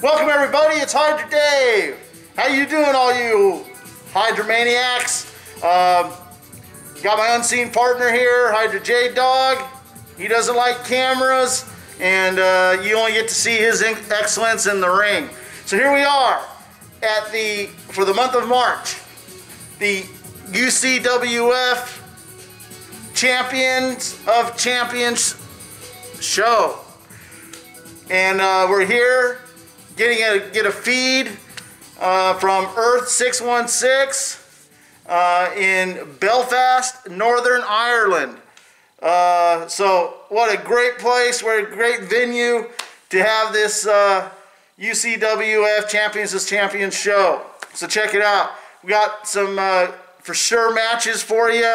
Welcome everybody, it's Hydra Dave. How you doing all you Hydromaniacs? Um, got my unseen partner here, Hydra J Dog. He doesn't like cameras and uh, you only get to see his excellence in the ring. So here we are at the, for the month of March, the UCWF Champions of Champions show. And uh, we're here getting a, get a feed uh, from Earth 616 uh, in Belfast, Northern Ireland. Uh, so what a great place, what a great venue to have this UCWF uh, Champions as Champions show. So check it out. We got some uh, for sure matches for you.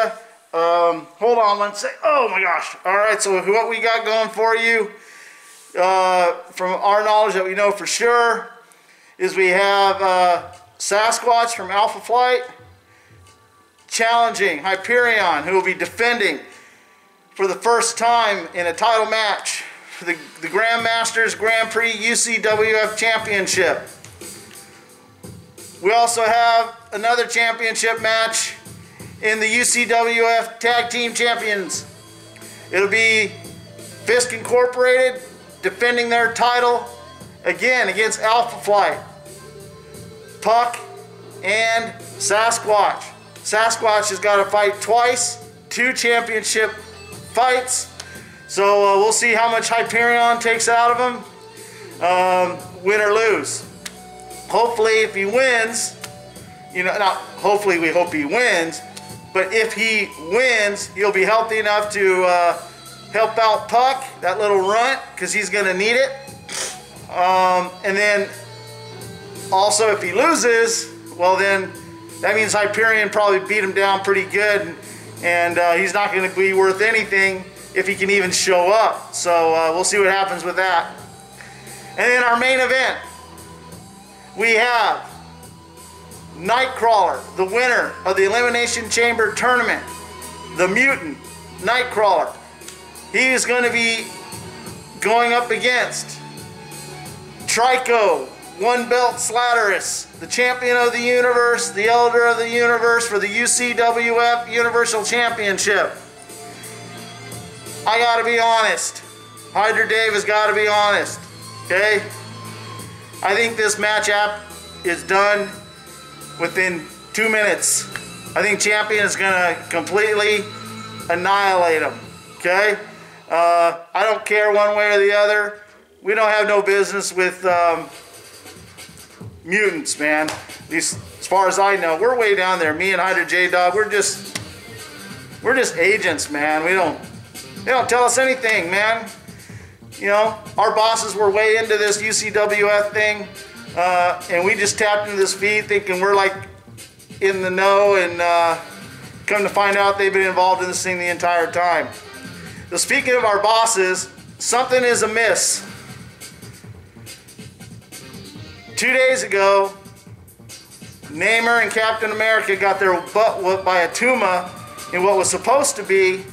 Um, hold on, let's say, oh my gosh. All right, so what we got going for you, uh, from our knowledge that we know for sure, is we have uh, Sasquatch from Alpha Flight, challenging Hyperion, who will be defending for the first time in a title match for the, the Grandmasters Grand Prix UCWF Championship. We also have another championship match in the UCWF Tag Team Champions. It'll be Fisk Incorporated defending their title again against Alpha Flight, Puck, and Sasquatch. Sasquatch has got to fight twice, two championship fights. So uh, we'll see how much Hyperion takes out of him, um, win or lose. Hopefully, if he wins, you know, not hopefully we hope he wins, but if he wins, he'll be healthy enough to uh, help out Puck, that little runt, because he's going to need it. Um, and then also if he loses, well then that means Hyperion probably beat him down pretty good and uh, he's not going to be worth anything if he can even show up. So uh, we'll see what happens with that. And then our main event, we have Nightcrawler, the winner of the Elimination Chamber Tournament, the Mutant Nightcrawler. He is going to be going up against Tryco, One Belt Slatterus, the champion of the universe, the elder of the universe for the UCWF Universal Championship. I gotta be honest. Hydra Dave has gotta be honest. Okay? I think this match app is done within two minutes. I think Champion is going to completely annihilate him. Okay? Uh, I don't care one way or the other. We don't have no business with um, mutants, man. Least as far as I know, we're way down there. Me and Hydra J Dog, we're just we're just agents, man. We don't they don't tell us anything, man. You know, our bosses were way into this UCWF thing. Uh, and we just tapped into this feed thinking we're like in the know and uh, come to find out they've been involved in this thing the entire time. So speaking of our bosses, something is amiss. Two days ago, Namor and Captain America got their butt whooped by Attuma in what was supposed to be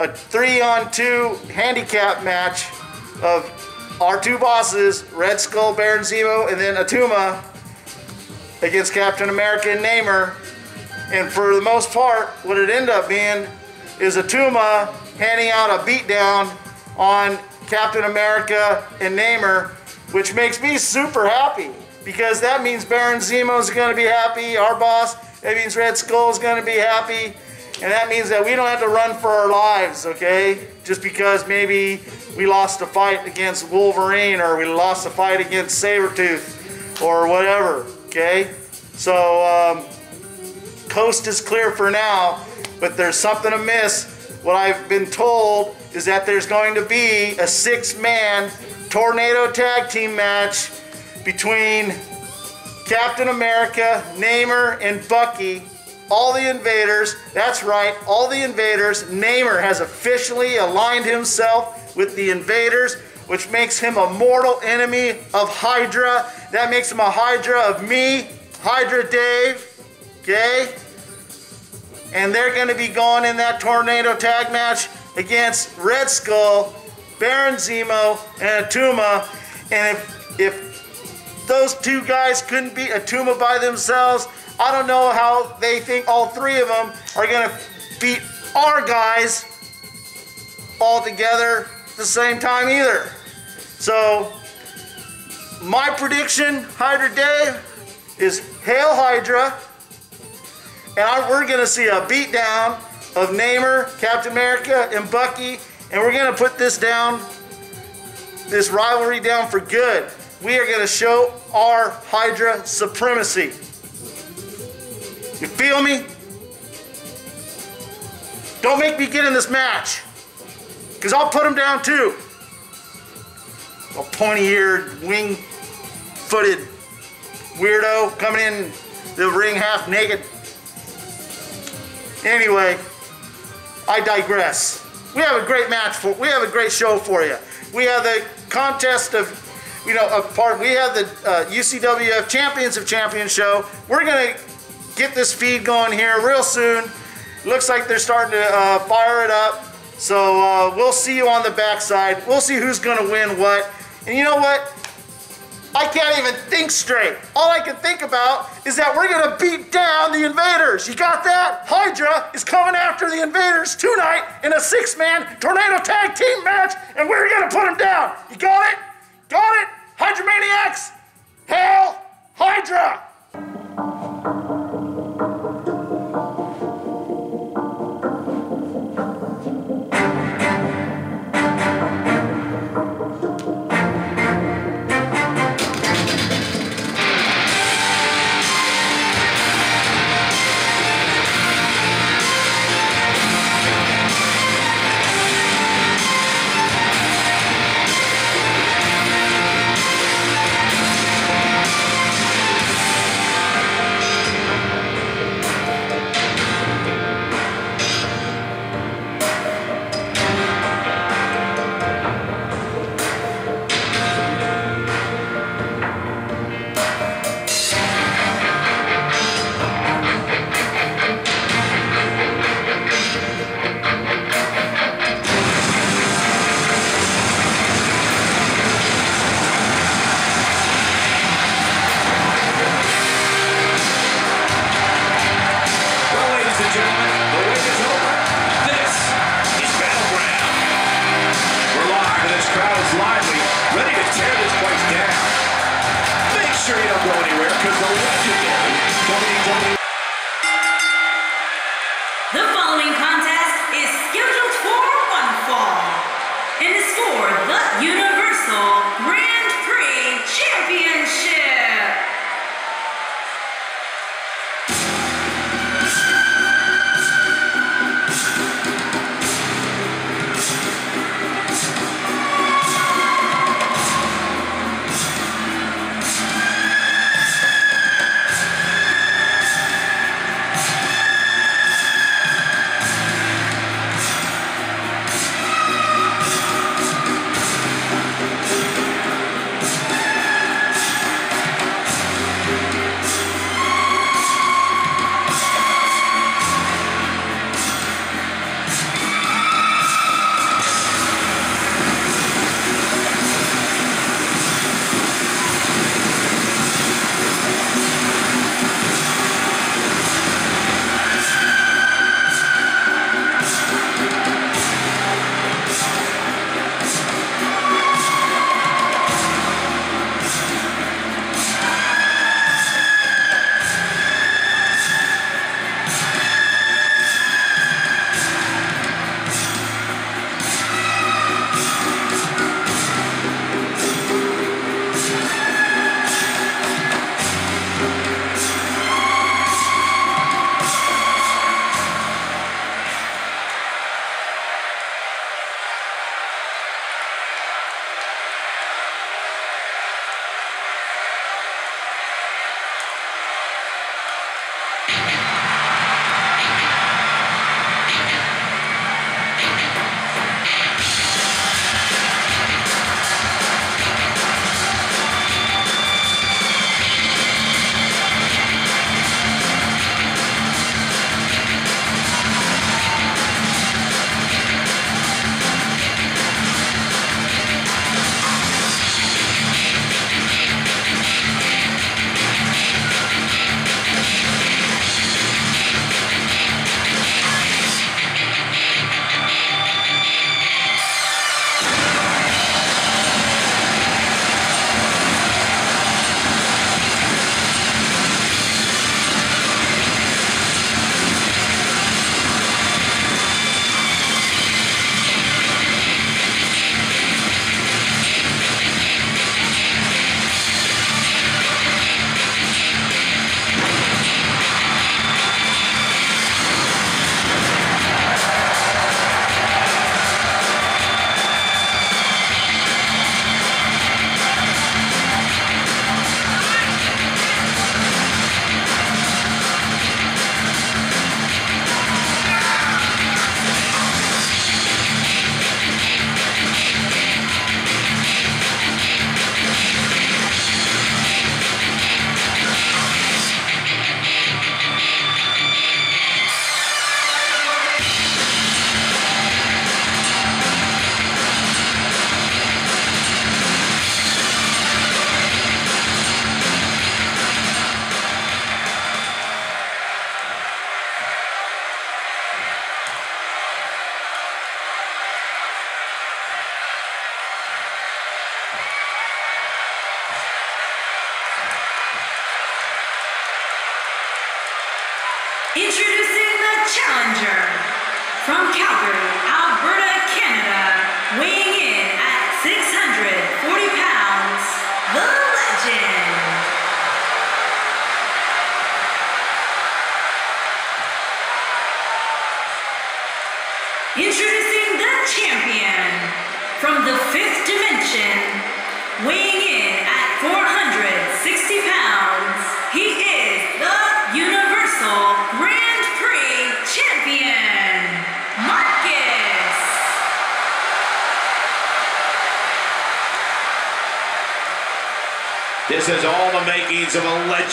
a three on two handicap match of our two bosses, Red Skull, Baron Zemo, and then Attuma against Captain America and Namor. And for the most part, what it ended up being is Attuma handing out a beatdown on Captain America and Namor, which makes me super happy because that means Baron Zemo is going to be happy, our boss. That means Red Skull is going to be happy. And that means that we don't have to run for our lives, okay? Just because maybe we lost a fight against Wolverine or we lost a fight against Sabretooth or whatever, okay? So, um, coast is clear for now, but there's something amiss. What I've been told is that there's going to be a six-man tornado tag team match between Captain America, Namor, and Bucky all the invaders. That's right, all the invaders. Namor has officially aligned himself with the invaders, which makes him a mortal enemy of Hydra. That makes him a Hydra of me, Hydra Dave, okay? And they're going to be going in that tornado tag match against Red Skull, Baron Zemo, and Attuma. And if, if those two guys couldn't beat Attuma by themselves. I don't know how they think all three of them are going to beat our guys all together at the same time either. So, my prediction, Hydra Day, is Hail Hydra. And I, we're going to see a beatdown of Namor, Captain America, and Bucky. And we're going to put this down, this rivalry down for good. We are going to show our Hydra supremacy. You feel me? Don't make me get in this match. Because I'll put him down too. A pointy-eared, wing-footed weirdo coming in the ring half naked. Anyway, I digress. We have a great match for. We have a great show for you. We have the contest of, you know, a part. We have the uh, UCWF Champions of Champions show. We're gonna get this feed going here real soon. Looks like they're starting to uh, fire it up. So uh, we'll see you on the backside. We'll see who's gonna win what. And you know what? I can't even think straight. All I can think about is that we're gonna beat down the invaders. You got that? Hydra is coming after the invaders tonight in a six-man tornado tag team match, and we're gonna put them down. You got it? Got it? Hydra Maniacs! Hail Hydra!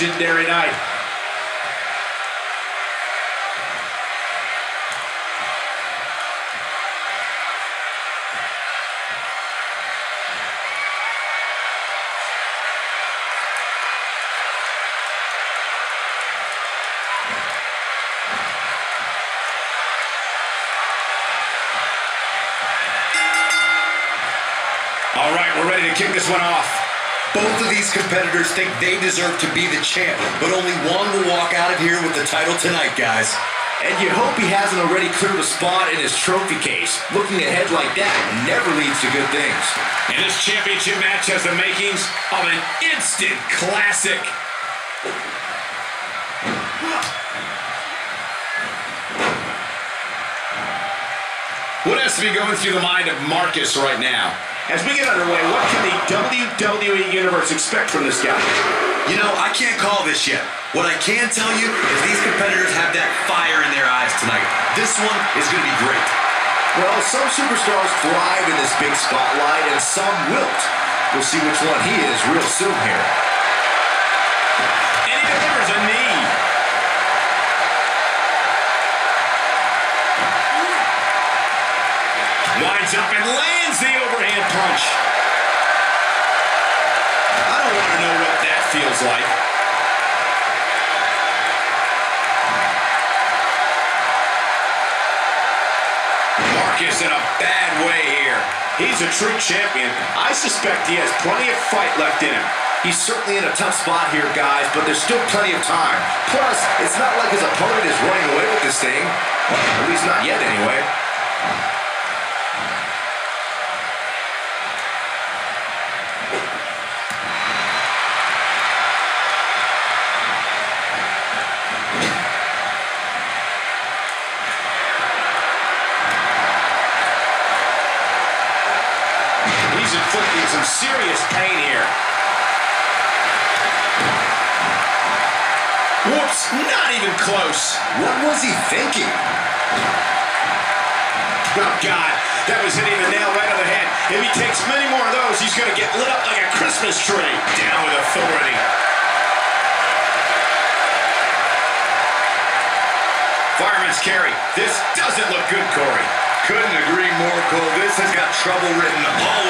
Legendary night. All right, we're ready to kick this one off. Both of these competitors think they deserve to be the champ, but only one will walk out of here with the title tonight, guys. And you hope he hasn't already cleared a spot in his trophy case. Looking ahead like that never leads to good things. And this championship match has the makings of an instant classic. What has to be going through the mind of Marcus right now? As we get underway, what can the WWE Universe expect from this guy? You know, I can't call this yet. What I can tell you is these competitors have that fire in their eyes tonight. This one is going to be great. Well, some superstars thrive in this big spotlight, and some wilt. We'll see which one he is real soon here. He's a true champion. I suspect he has plenty of fight left in him. He's certainly in a tough spot here, guys, but there's still plenty of time. Plus, it's not like his opponent is running away with this thing. Well, at least not yet, anyway. Trouble written all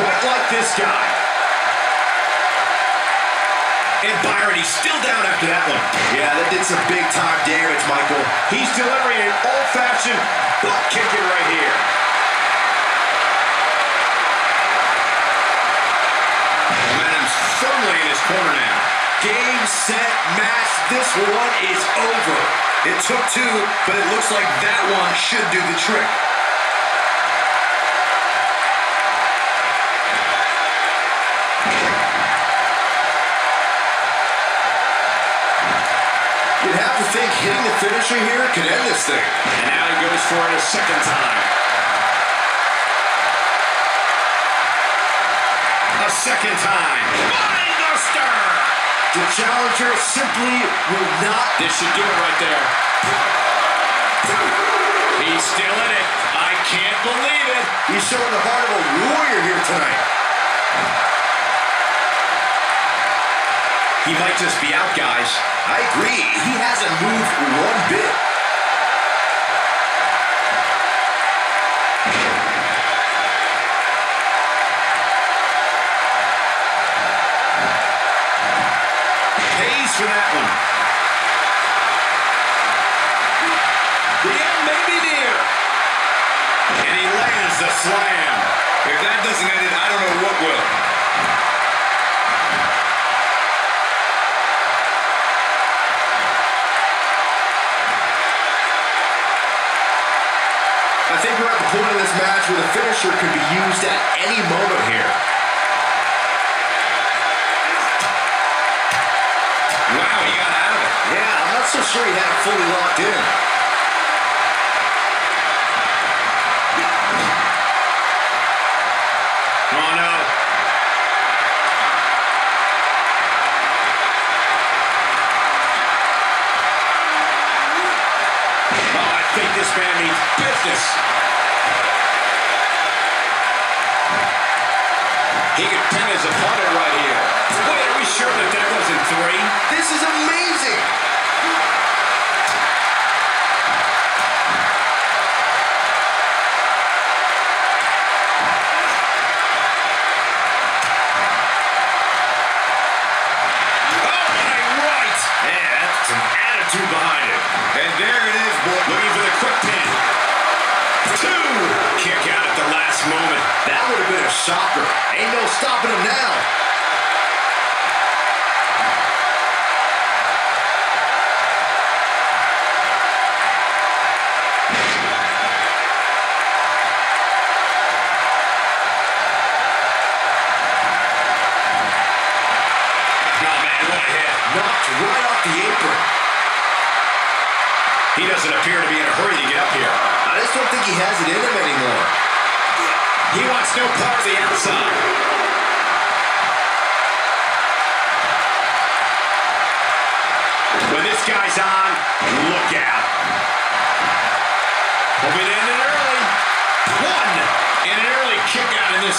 quite like this guy. And Byron, he's still down after that one. Yeah, that did some big time damage, Michael. He's delivering an old-fashioned butt kicking right here. Momentum's firmly in his corner now. Game, set, match. This one is over. It took two, but it looks like that one should do the trick. Finisher here could end this thing. And now he goes for it a second time. A second time. Mindbuster! The challenger simply will not. This should do it right there. He's still in it. I can't believe it. He's showing the heart of a warrior here tonight. He might just be out, guys. I agree. He hasn't moved one bit.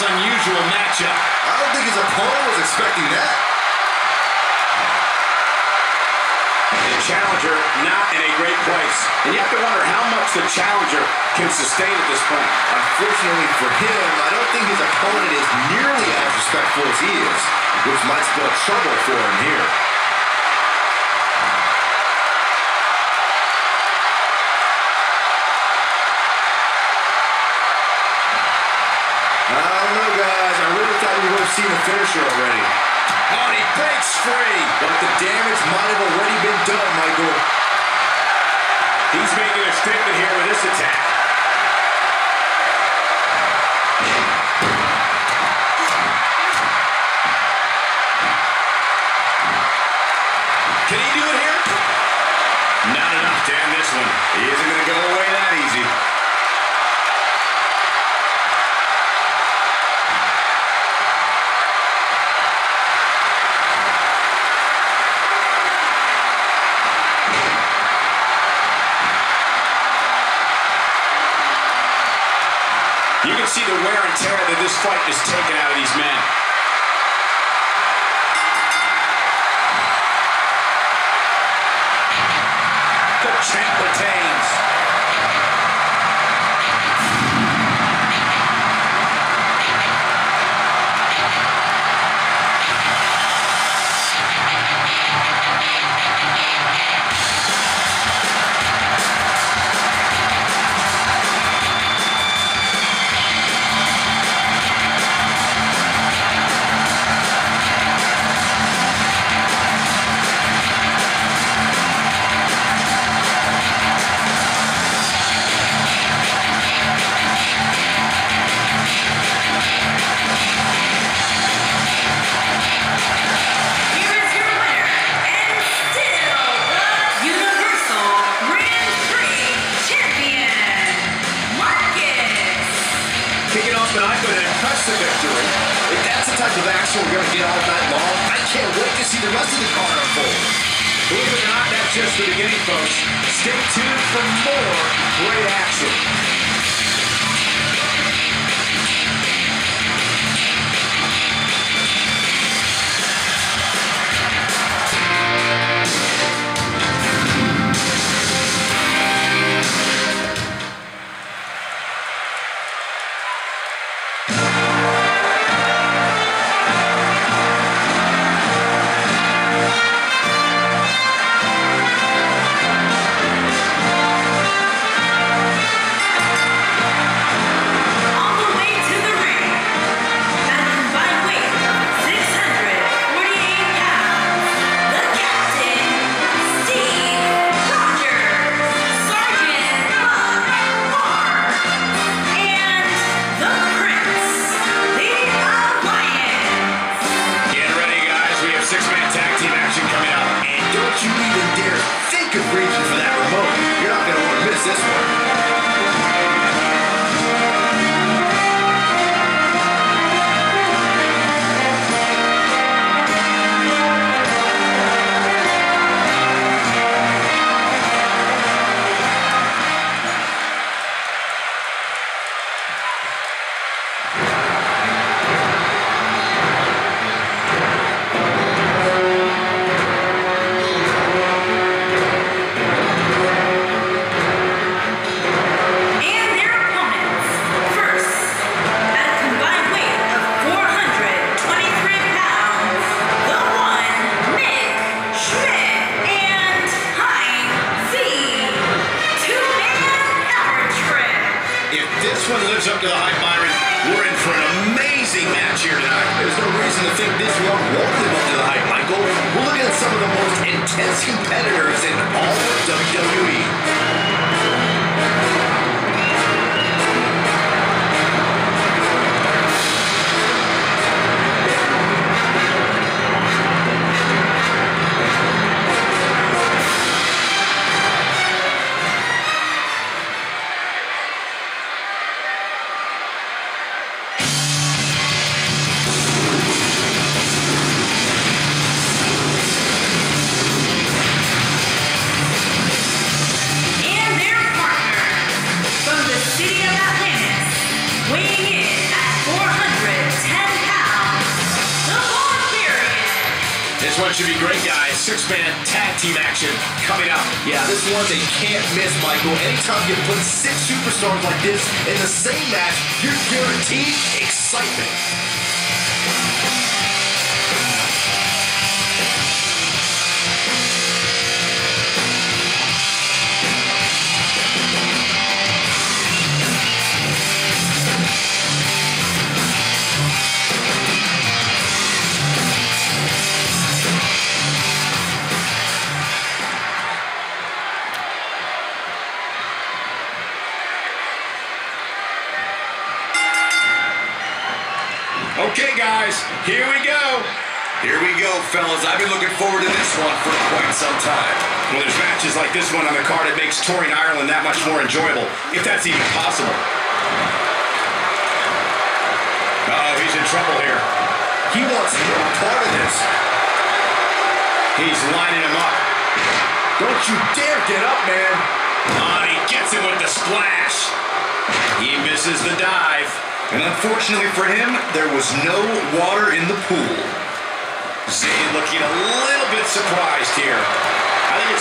This unusual matchup. I don't think his opponent was expecting that. The challenger not in a great place. And you have to wonder how much the challenger can sustain at this point. Unfortunately for him, I don't think his opponent is nearly as respectful as he is, which might spell trouble for him here. I don't know, guys. I really thought we would have seen the finisher already. Oh, and he breaks free. But the damage might have already been done, Michael. He's making a statement here with this attack.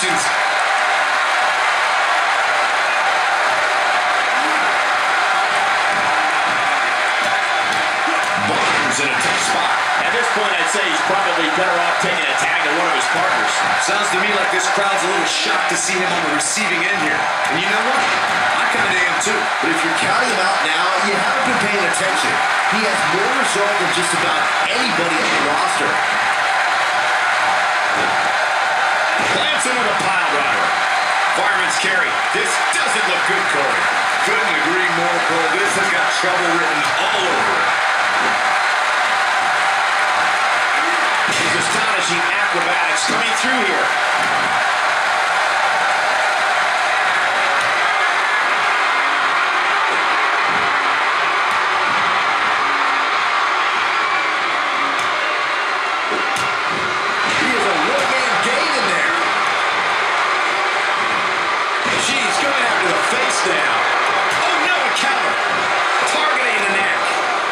At this point, I'd I'd say he's probably better off taking a tag to one of his partners. Sounds to me like this crowd's a little shocked to see him on the receiving end here. And you know what? I kind of am too. But if you're counting him out now, you haven't been paying attention. He has more resolve than just about anybody on the roster. Him with a pile driver. Fireman's carry. This doesn't look good, Corey. Couldn't agree more, Cole. This has got trouble written all over it. His astonishing acrobatics coming through here. He is a one-man gang in there. She's going after the face now. Oh no, a counter. Targeting the neck.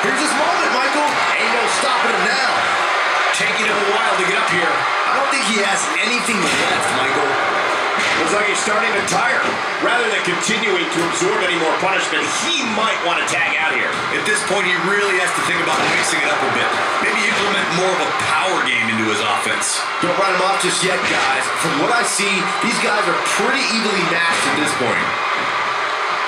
Here's his moment, Michael. Ain't no stopping him now. Taking him a while to get up here. I don't think he has anything left, Michael. Looks like he's starting to tire. Rather than continuing to absorb any more punishment, he might want to tag out here. At this point, he really has to think about mixing it up a bit. Maybe implement more of a power game into his offense. Don't write him off just yet, guys. From what I see, these guys are pretty evenly matched at this point.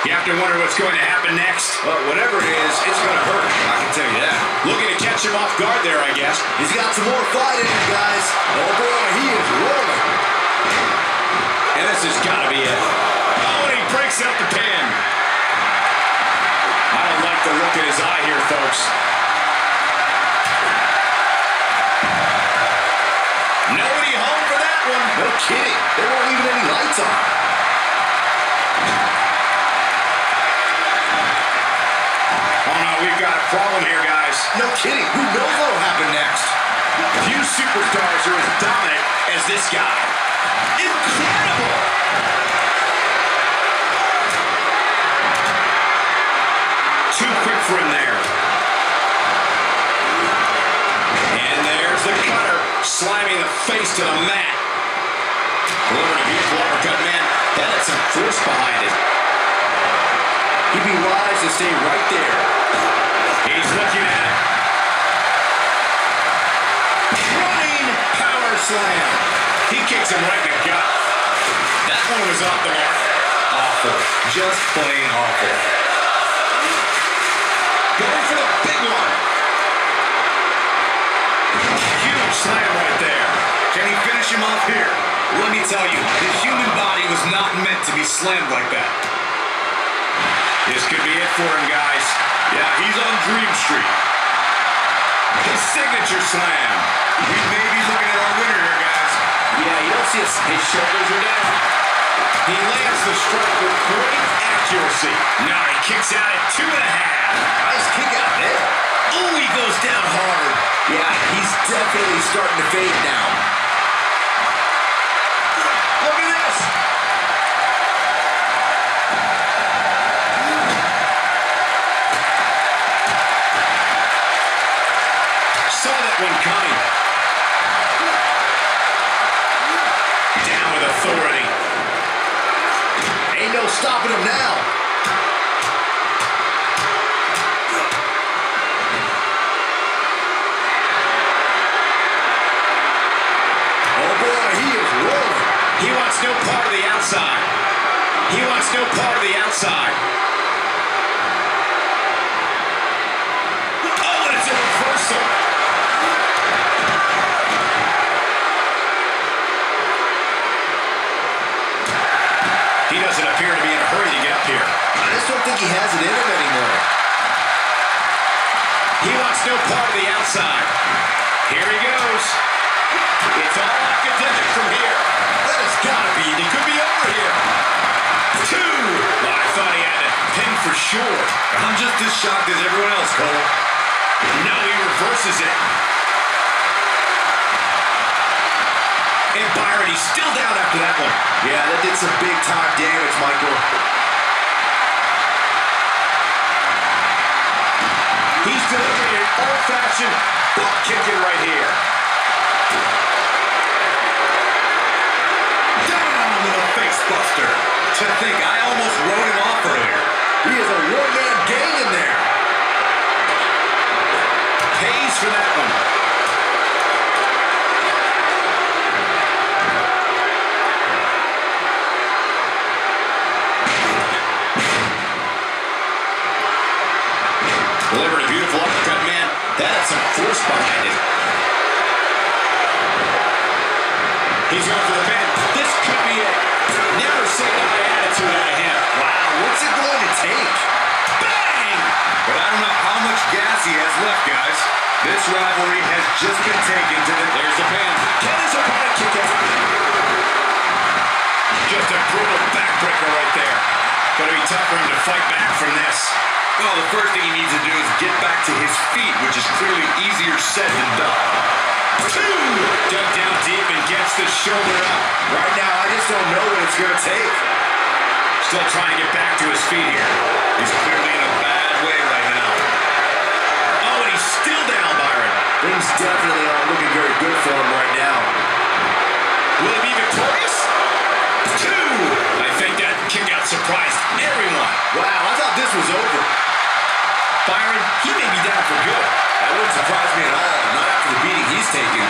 You have to wonder what's going to happen next. But whatever it is, it's going to hurt. I can tell you that. Looking to catch him off guard there, I guess. He's got some more fight in him, guys. Oh boy, he is rolling. This has got to be it. Oh, and he breaks out the pin. I don't like the look in his eye here, folks. Nobody home for that one. No kidding. There weren't even any lights on. Oh, no, we've got a problem here, guys. No kidding. Who knows what'll happen next? Few superstars are as dominant as this guy. Incredible! Slamming the face to the mat. Delivering a beautiful uppercut, man. That had some force behind it. He'd be wise to stay right there. He's looking at it. Running power slam. He kicks him right in the gut. That one was off the mark. Awful. Just plain awful. Going for the big one. Huge slam right there. Can he finish him off here? Let me tell you, the human body was not meant to be slammed like that. This could be it for him, guys. Yeah, he's on Dream Street. His signature slam. We may be looking at our winner here, guys. Yeah, you don't see his, his shoulders are down. He lands the strike with great accuracy. Now he kicks out at two and a half. Nice kick out there. Oh, he goes down hard. Yeah, he's definitely starting to fade now. Look at this. It's going to take. Still trying to get back to his feet here. He's clearly in a bad way right now. Oh, and he's still down, Byron. Things definitely aren't looking very good for him right now. Will he be victorious? Two! I think that kick out surprised everyone. Wow, I thought this was over. Byron, he may be down for good. That wouldn't surprise me at all, not after the beating he's taken.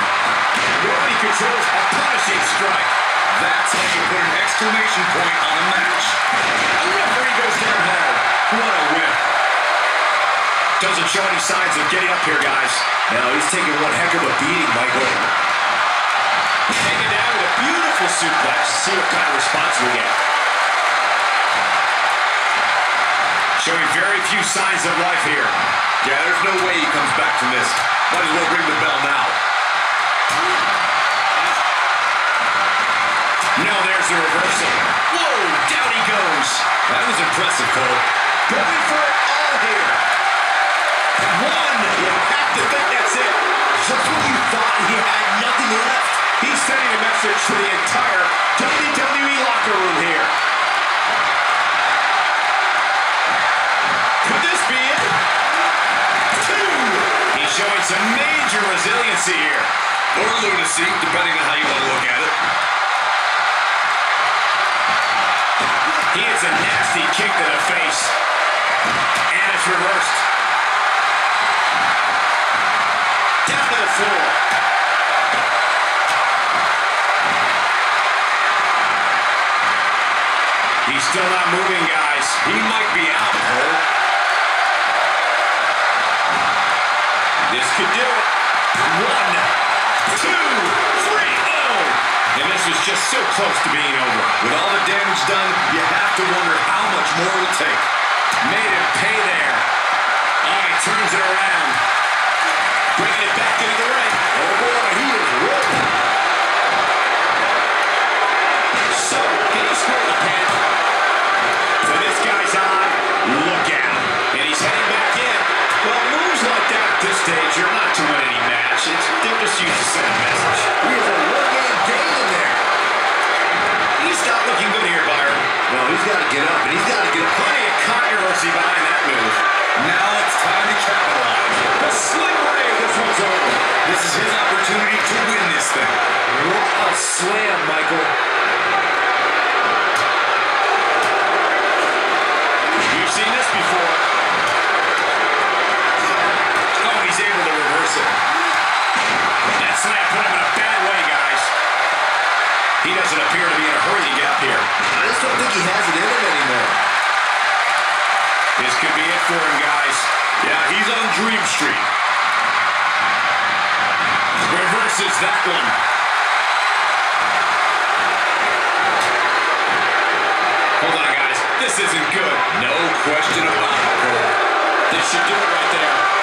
Nobody controls a punishing strike. That's how you put an exclamation point on a match. A referee goes down hard. What a whip. Doesn't show any signs of getting up here, guys. No, he's taking one heck of a beating, Michael. Taken down with a beautiful suplex. See what kind of response we get. Showing very few signs of life here. Yeah, there's no way he comes back from this. Might as well ring the bell. Now reversal. Whoa, down he goes. That was impressive, Cole. Going for it all here. One. You have to think that's it. Just when you thought he had nothing left. He's sending a message to the entire WWE locker room here. Could this be it? Two. He's showing some major resiliency here. Or lunacy, depending on how you want to look at it. A nasty kick to the face. And it's reversed. Down to the floor. He's still not moving, guys. He might be out, Cole. This could do it. One, two, three, oh! And this was just so close to being over. With all the damage done, you have to wonder how much more it'll take. Made him pay there. Oh, he turns it around. Bringing it back into the ring. Oh boy, he is rolling. So, can he score the pin? When this guy's on, look out. And he's heading back in. Well, moves like that at this stage, you're not to win any match. It's, they're just used to send a message. He is a one-man game in there. He's not looking good here, Byron. No, he's got to get up, and he's got to get up. Plenty of controversy behind that move. Now it's time to capitalize. The sling ray, this one's over. This is his opportunity to win this thing. What a slam, Michael. You've seen this before. Oh, he's able to reverse it. That slam put him in a bad way, guys. He doesn't appear to be in a hurry to get up here. I just don't think he has it in him anymore. This could be it for him, guys. Yeah, he's on Dream Street. Reverses that one. Hold on, guys. This isn't good. No question about it, Cole. This should do it right there.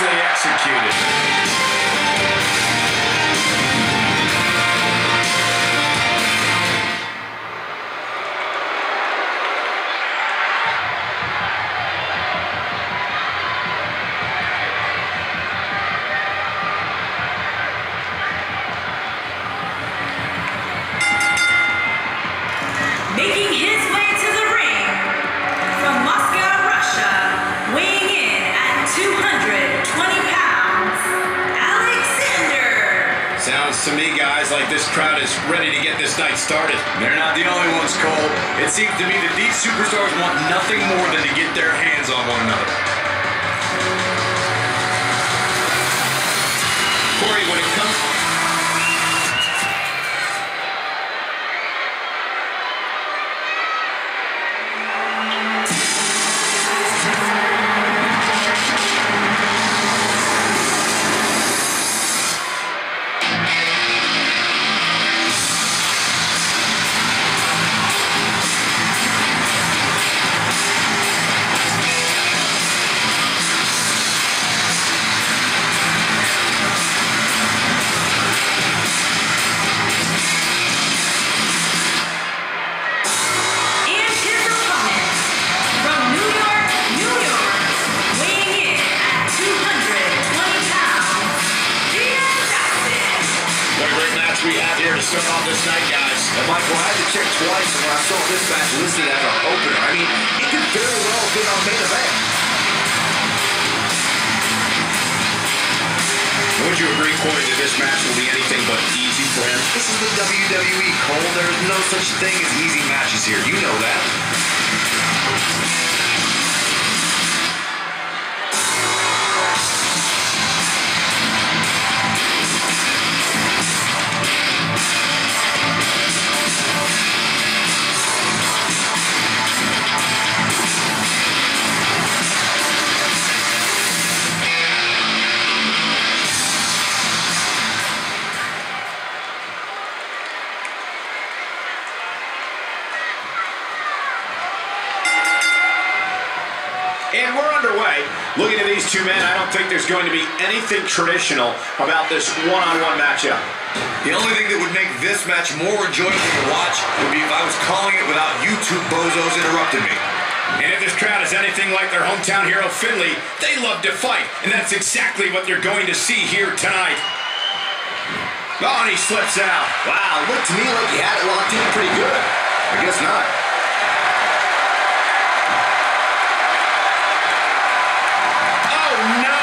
flawlessly executed. Anything traditional about this one-on-one matchup. The only thing that would make this match more enjoyable to watch would be if I was calling it without you two bozos interrupting me. And if this crowd is anything like their hometown hero Finley, they love to fight, and that's exactly what they're going to see here tonight. Oh, and he slips out. Wow, looked to me like he had it locked in pretty good. I guess not. Oh, no!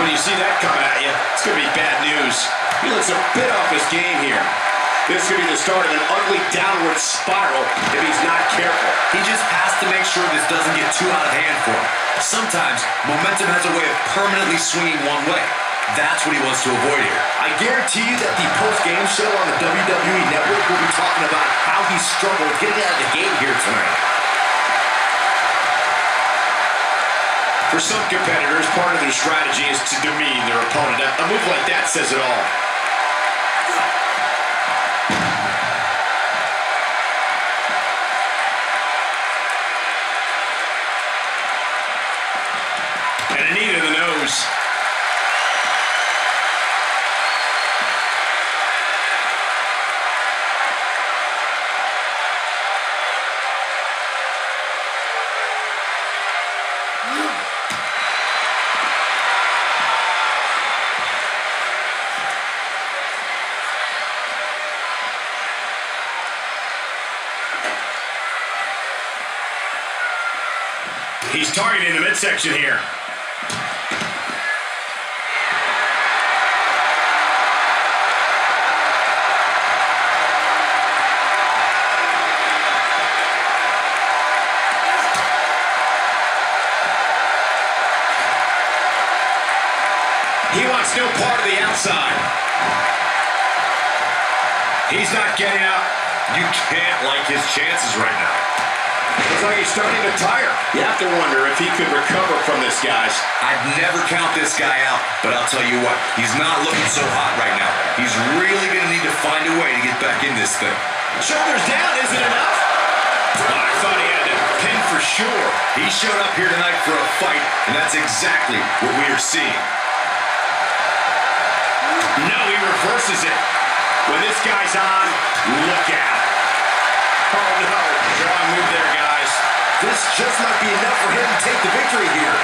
When you see that coming at you, it's going to be bad news. He looks a bit off his game here. This could be the start of an ugly downward spiral if he's not careful. He just has to make sure this doesn't get too out of hand for him. Sometimes momentum has a way of permanently swinging one way. That's what he wants to avoid here. I guarantee you that the post-game show on the WWE Network will be talking about how he struggled getting out of the game here tonight. For some competitors, part of their strategy is to demean their opponent. A move like that says it all. And a knee to the nose. He's targeting the midsection here. Tell you what, he's not looking so hot right now. He's really going to need to find a way to get back in this thing. Shoulders down, isn't enough? Oh, I thought he had that pin for sure. He showed up here tonight for a fight, and that's exactly what we are seeing. No, he reverses it. When this guy's on, look out. Oh no, wrong move there, guys. This just might be enough for him to take the victory here.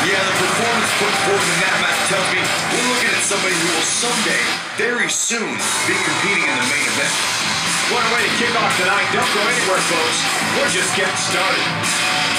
Yeah, the performance put forth in that match tells me we're looking at somebody who will someday, very soon, be competing in the main event. What a way to kick off tonight. Don't go anywhere, folks. We're just getting started.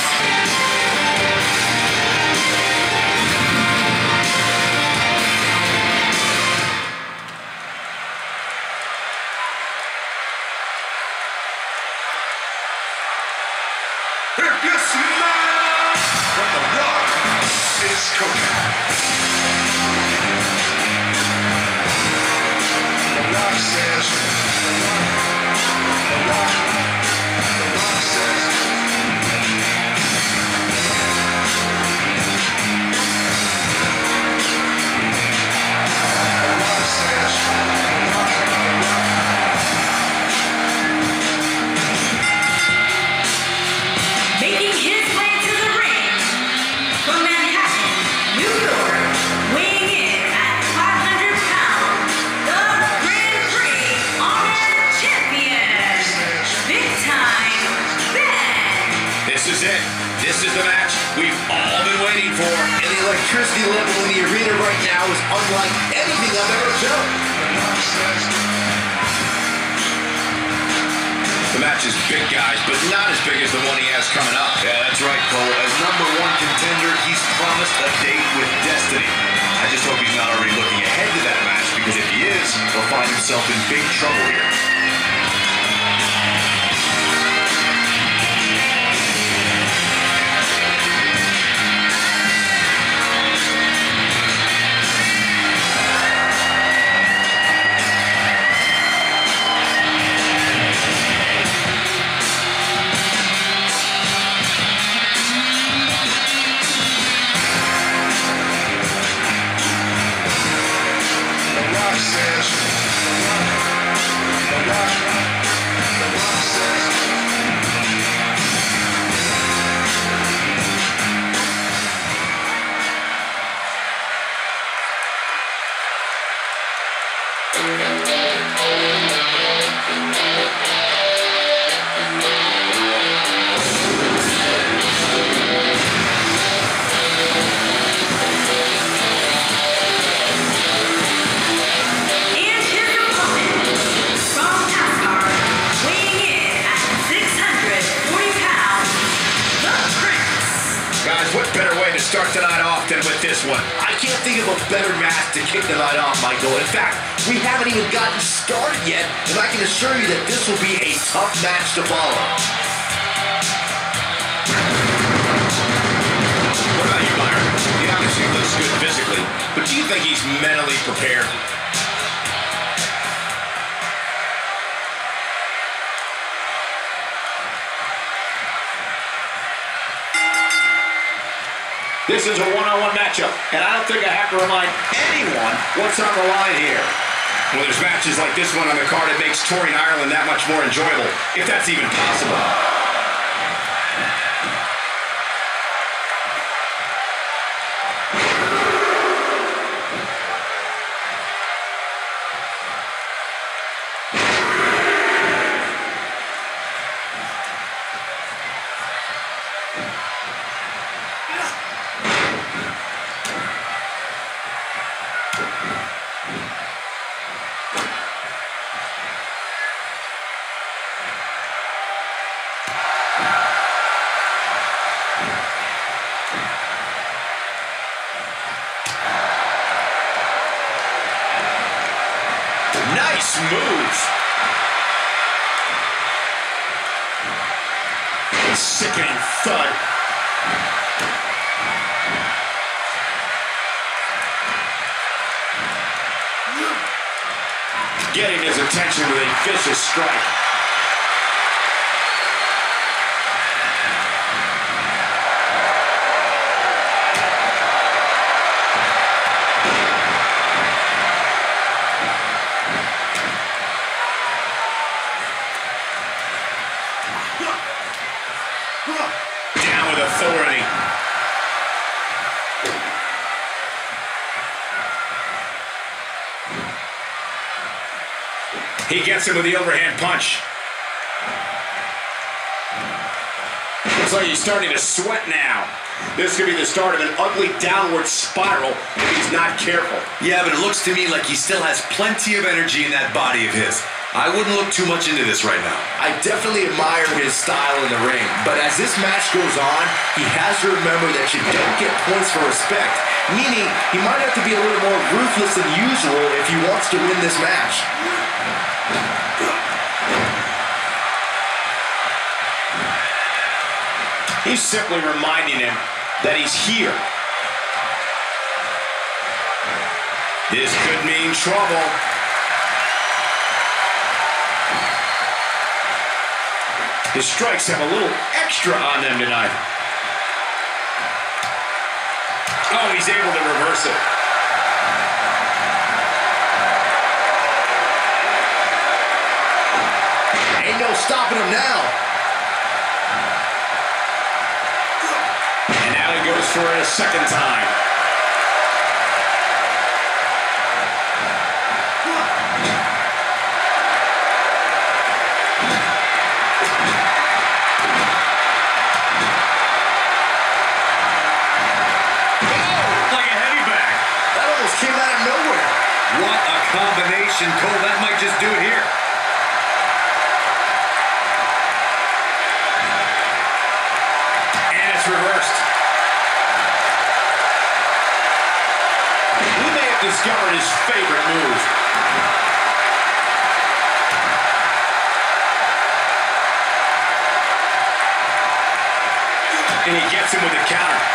what's on the line here? Well, there's matches like this one on the card, it makes touring Ireland that much more enjoyable, if that's even possible. He gets him with the overhand punch. Looks like he's starting to sweat now. This could be the start of an ugly downward spiral if he's not careful. Yeah, but it looks to me like he still has plenty of energy in that body of his. I wouldn't look too much into this right now. I definitely admire his style in the ring, but as this match goes on, he has to remember that you don't get points for respect, meaning he might have to be a little more ruthless than usual if he wants to win this match. He's simply reminding him that he's here. This could mean trouble. His strikes have a little extra on them tonight. Oh, he's able to reverse it. Ain't no stopping him now. For a second time. Him with a counter.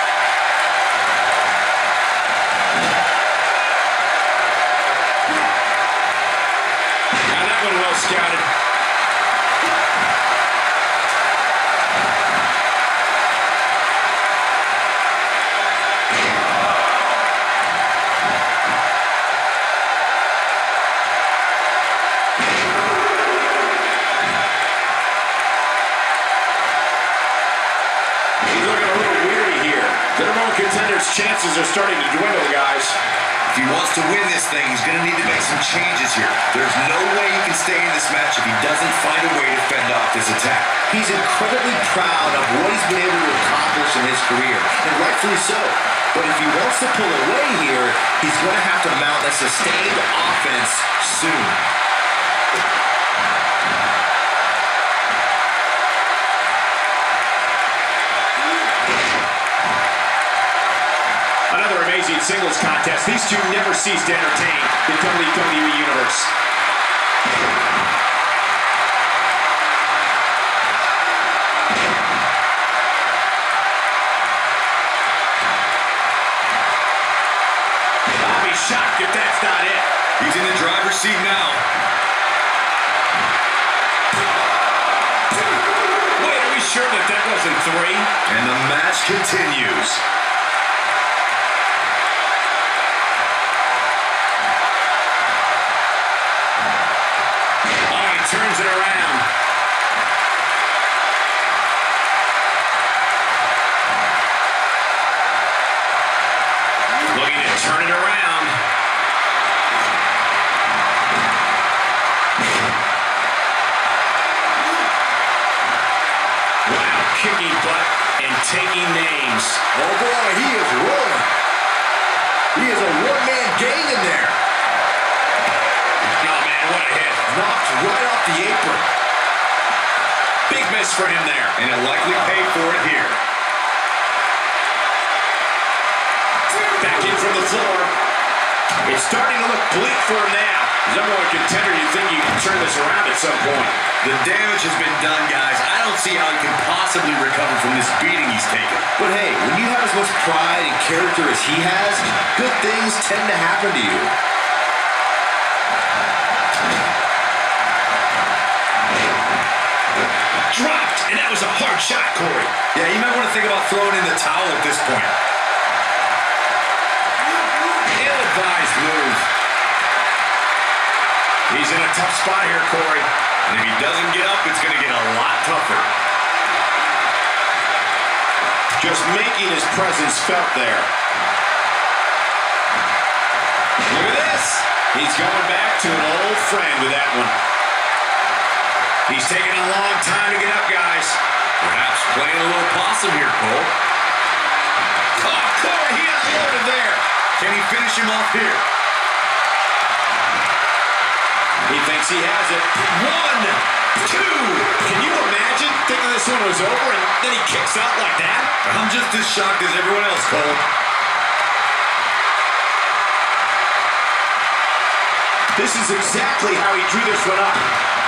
Possum here, Cole. Oh, Corey, he unloaded there. Can he finish him off here? He thinks he has it. One, two. Can you imagine thinking this one was over and then he kicks out like that? I'm just as shocked as everyone else, Cole. This is exactly how he drew this one up.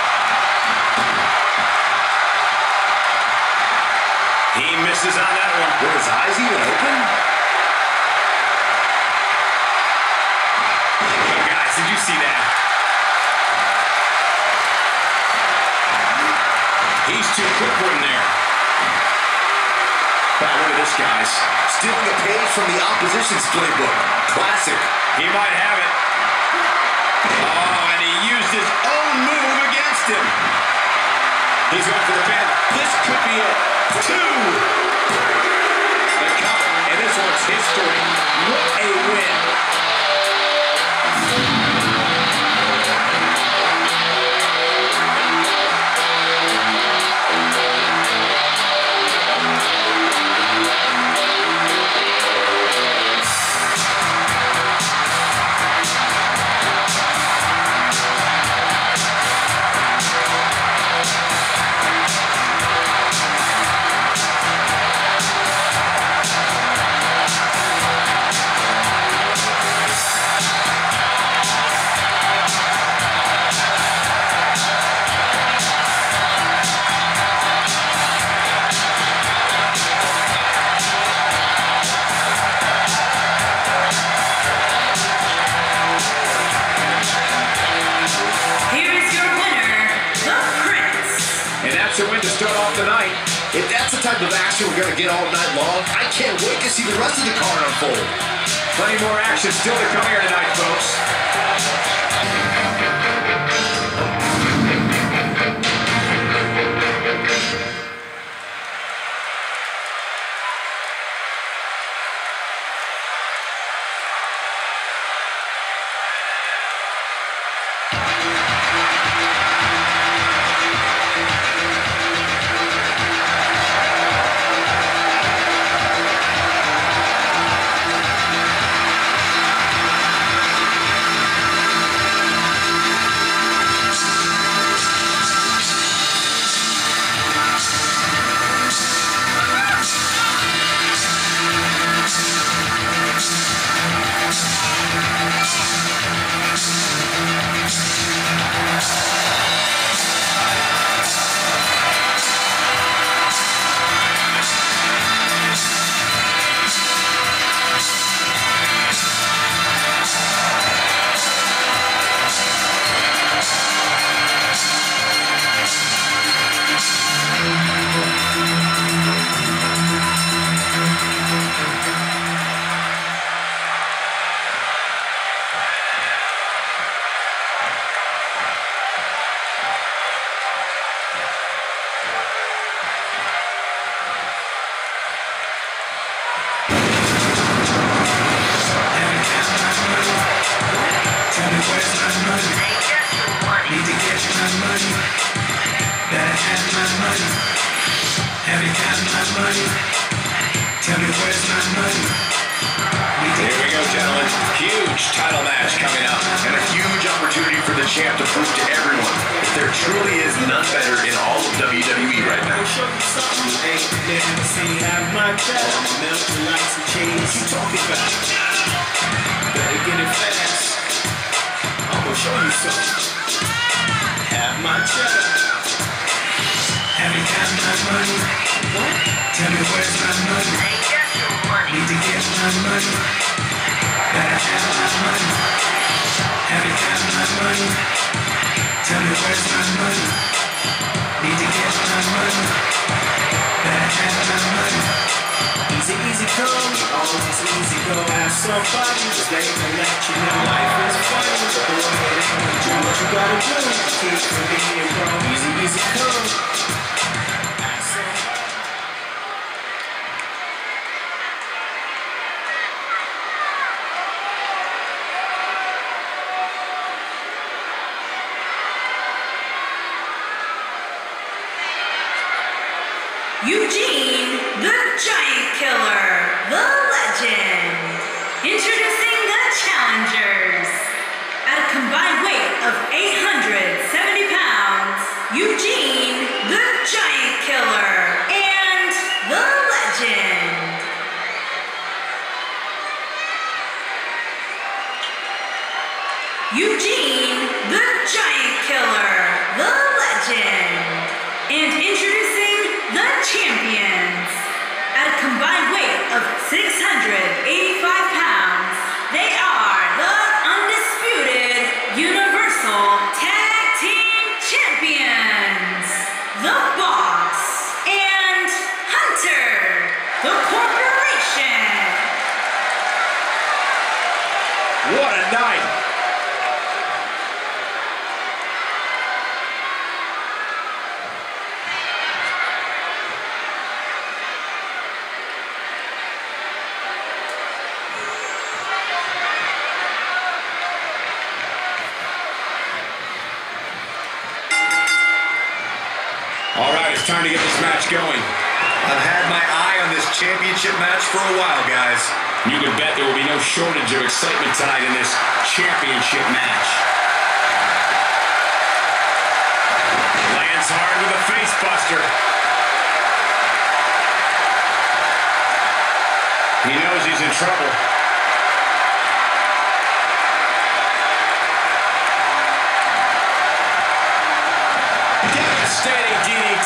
Misses on that one. Were his eyes even open? Oh, guys, did you see that? He's too quick for him there. Wow, look at this, guys. Stealing a page from the opposition's playbook. Classic. He might have it. Oh, and he used his own move against him. He's going for the pin. This could be it. Two. The count, and this one's history. What a win. Unfold. Plenty more action still to come here tonight, folks.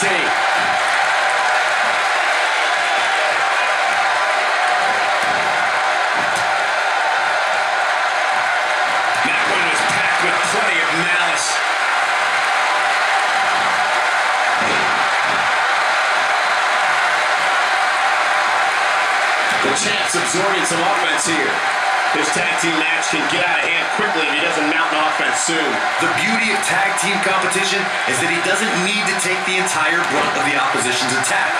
City. tag team match can get out of hand quickly if he doesn't mount an offense soon. The beauty of tag team competition is that he doesn't need to take the entire brunt of the opposition's attack.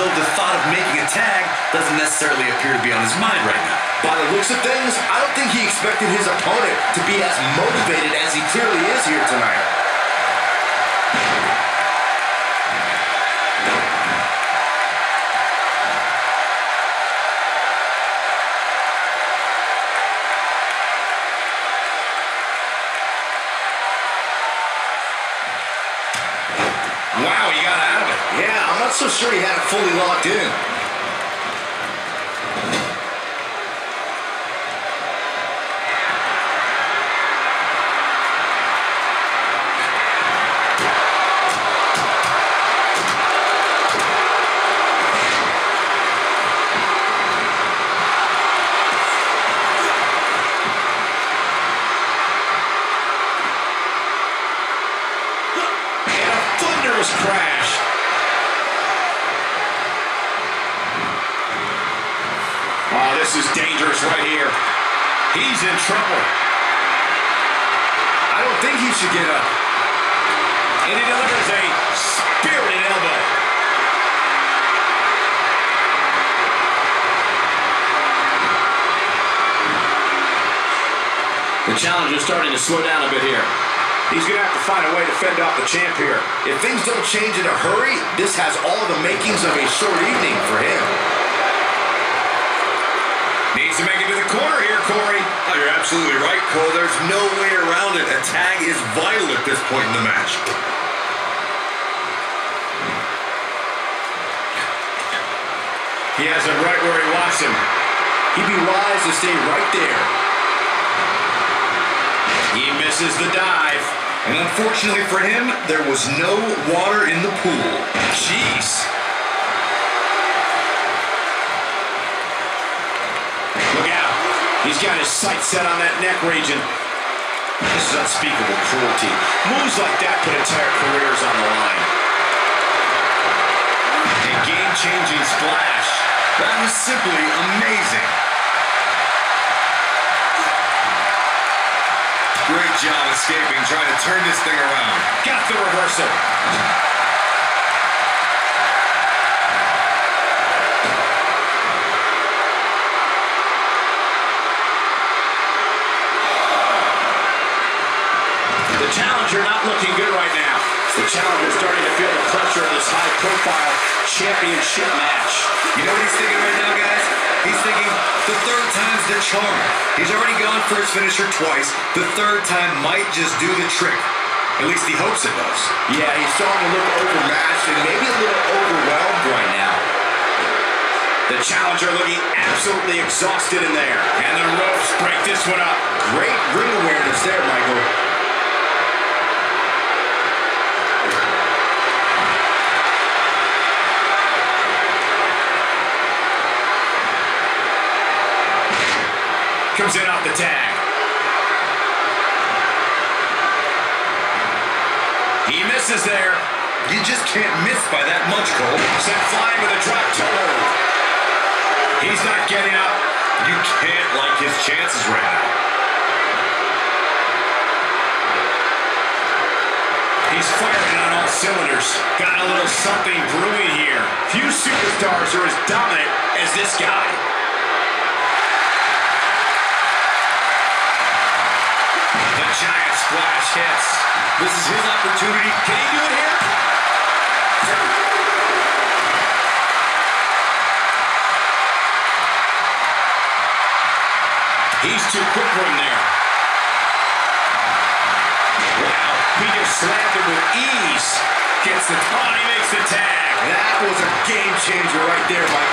Though the thought of making a tag doesn't necessarily appear to be on his mind right now. By the looks of things, I don't think he expected his opponent to be as motivated as he clearly is here tonight. sure he had it fully locked in. For him, there was no water in the pool. Jeez. Look out. He's got his sights set on that neck region. This is unspeakable cruelty. Moves like that put entire careers on the line. A game-changing splash. That was simply amazing. Escaping, trying to turn this thing around. Got the reversal. The challenger not looking good right now. The challenger starting to feel the pressure of this high-profile championship match. You know what he's thinking right now, guys? He's thinking the third time's the charm. He's already gone for his finisher twice. The third time might just do the trick. At least he hopes it does. Yeah, he's starting to look overmatched and maybe a little overwhelmed right now. The challenger looking absolutely exhausted in there. And the ropes break this one up. Great ring awareness there, Michael. Comes in off the tag. He misses there. You just can't miss by that much, Cole. Sent flying with a drop toe. He's not getting up. You can't like his chances right now. He's firing on all cylinders. Got a little something brewing here. Few superstars are as dominant as this guy. This is his opportunity. Can he do it here? He's too quick for him there. Wow, he just slammed him with ease. Gets the oh, he makes the tag. That was a game changer right there, Michael.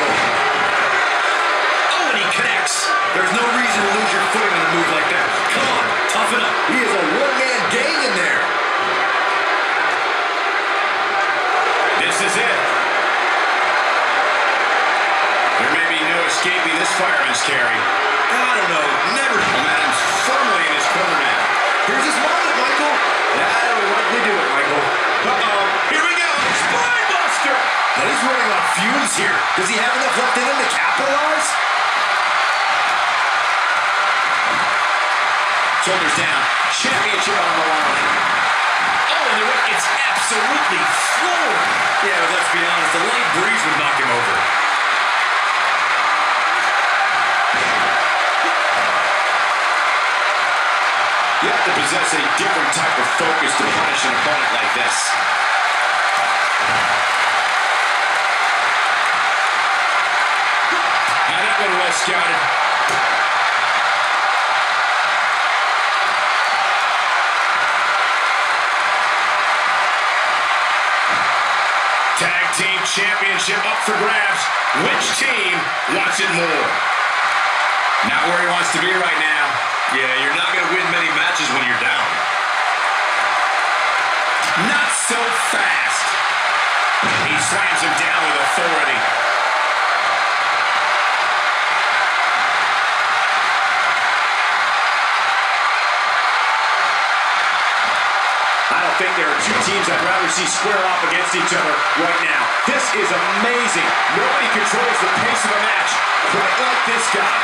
Teams I'd rather see square off against each other right now. This is amazing. Nobody controls the pace of a match quite like this guy.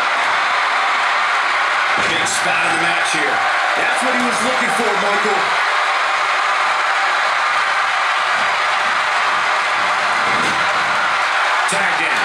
Big spot in the match here. That's what he was looking for, Michael. Tagged in.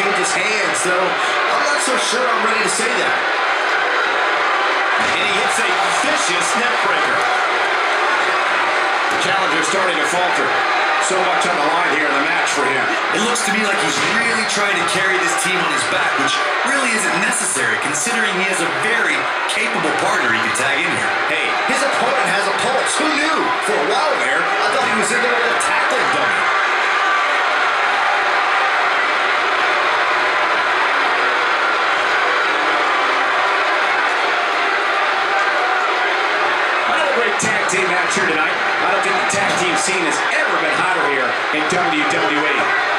changes hands, so I'm not so sure I'm ready to say that. And he hits a vicious neckbreaker. The challenger's starting to falter. So much on the line here in the match for him. It looks to me like he's really trying to carry this team on his back, which really isn't necessary considering he has a very capable partner he can tag in here. Hey, his opponent has a pulse. Who knew? For a while there, I thought he was in there with a tackling dummy. tag team match here tonight. I don't think the tag team scene has ever been hotter here in WWE.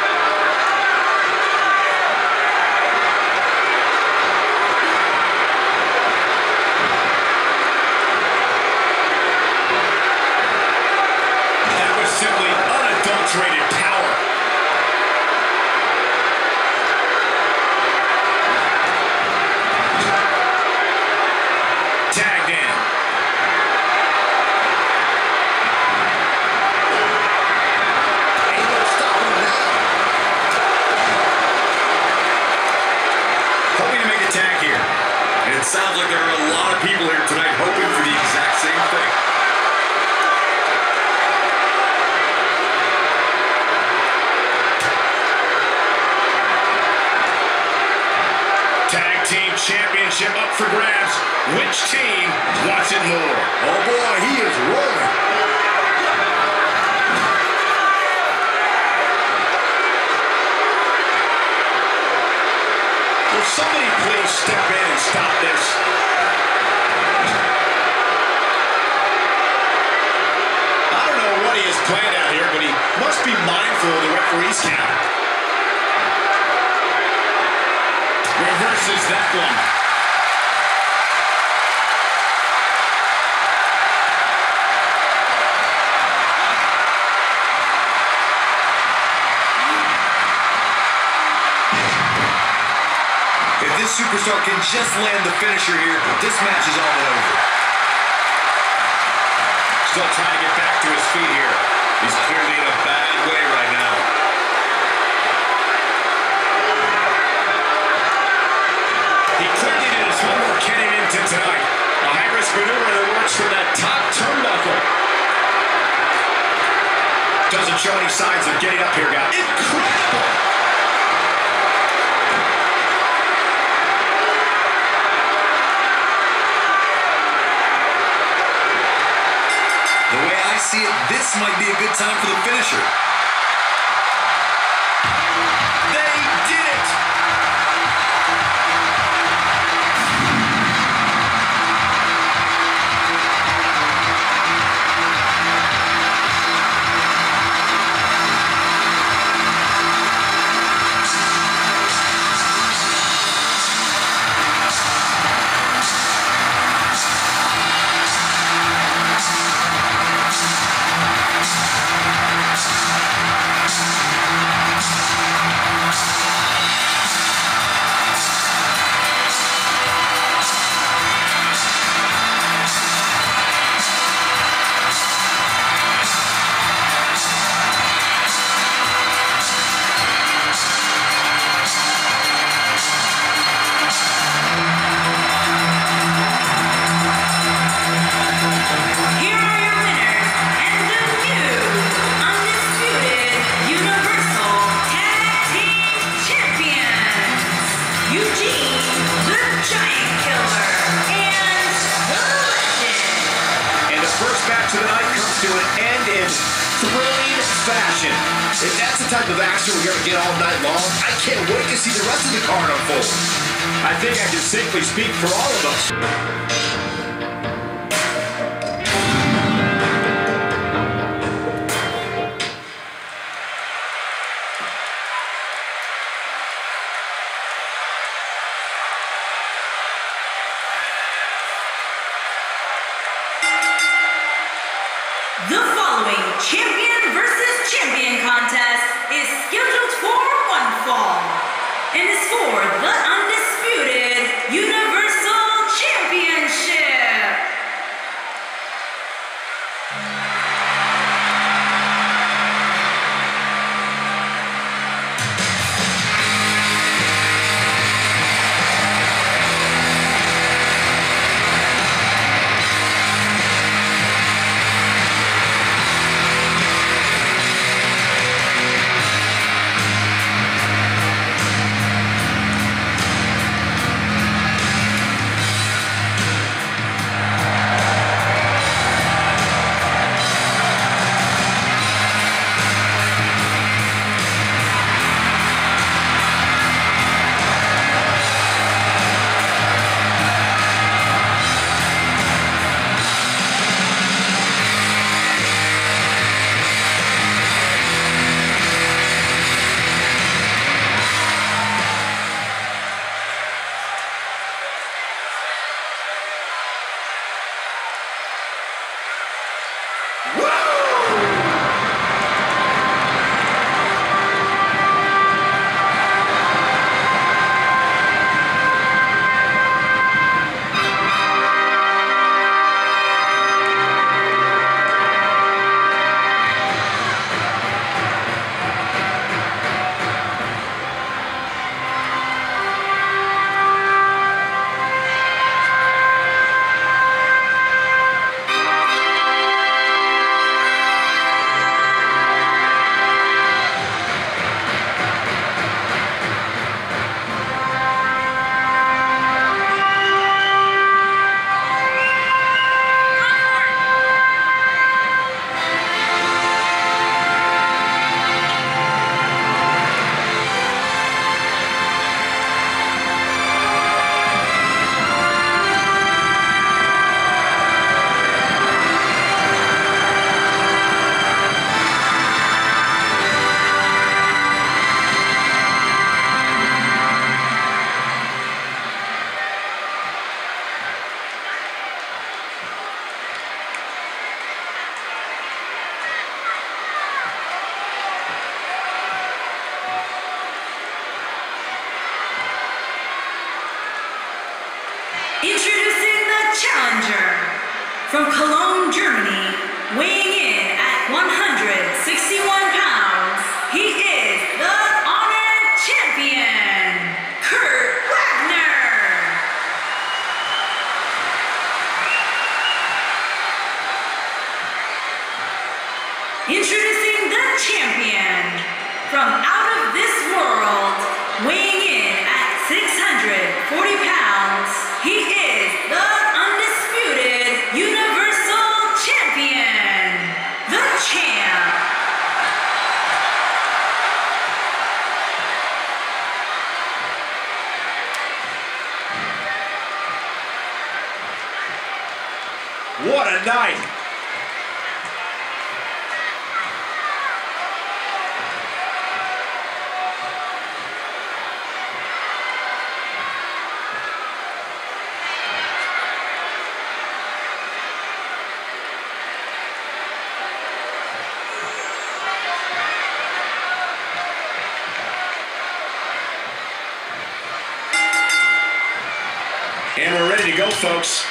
Folks.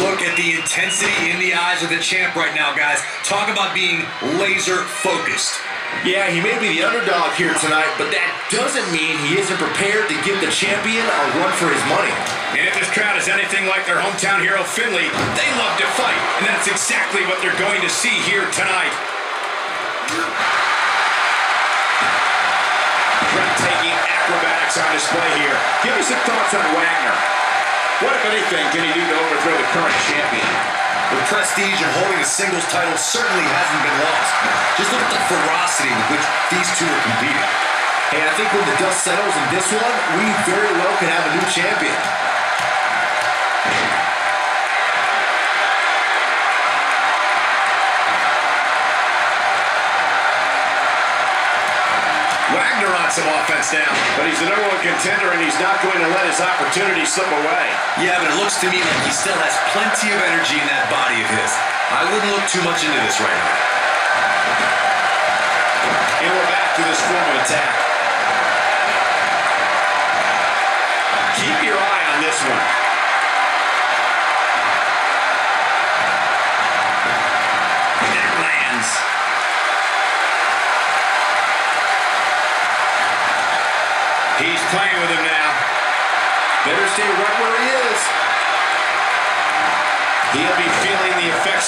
Look at the intensity in the eyes of the champ right now, guys. Talk about being laser focused. Yeah, he may be the underdog here tonight, but that doesn't mean he isn't prepared to give the champion a run for his money. And if this crowd is anything like their hometown hero Finley, they love to fight, and that's exactly what they're going to see here tonight. Breathtaking acrobatics on display here. Give me some thoughts on Wagner. What, if anything, can he do to overthrow the current champion? The prestige of holding a singles title certainly hasn't been lost. Just look at the ferocity with which these two are competing. Hey, I think when the dust settles in this one, we very well could have a new champion. Some offense down. but he's the number one contender, and he's not going to let his opportunity slip away. Yeah, but it looks to me like he still has plenty of energy in that body of his. I wouldn't look too much into this right now. And we're back to this form of attack. Keep your eye on this one.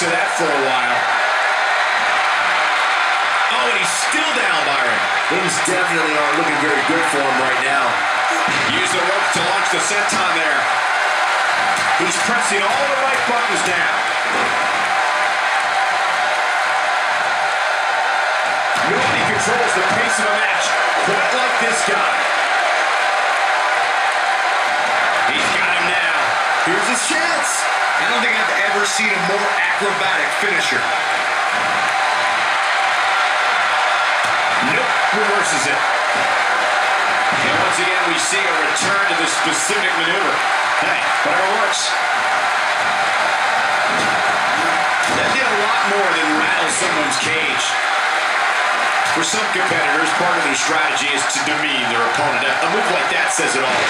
Of that for a while. Oh, and he's still down, Byron. Things definitely aren't looking very good for him right now. Use the rope to launch the senton there. He's pressing all the right buttons now. Nobody controls the pace of a match quite like this guy. He's got him now. Here's his chance. I don't think I've ever seen a more acrobatic finisher. Nope, reverses it. And once again, we see a return to the specific maneuver. Hey, whatever works. That did a lot more than rattle someone's cage. For some competitors, part of their strategy is to demean their opponent. A move like that says it all.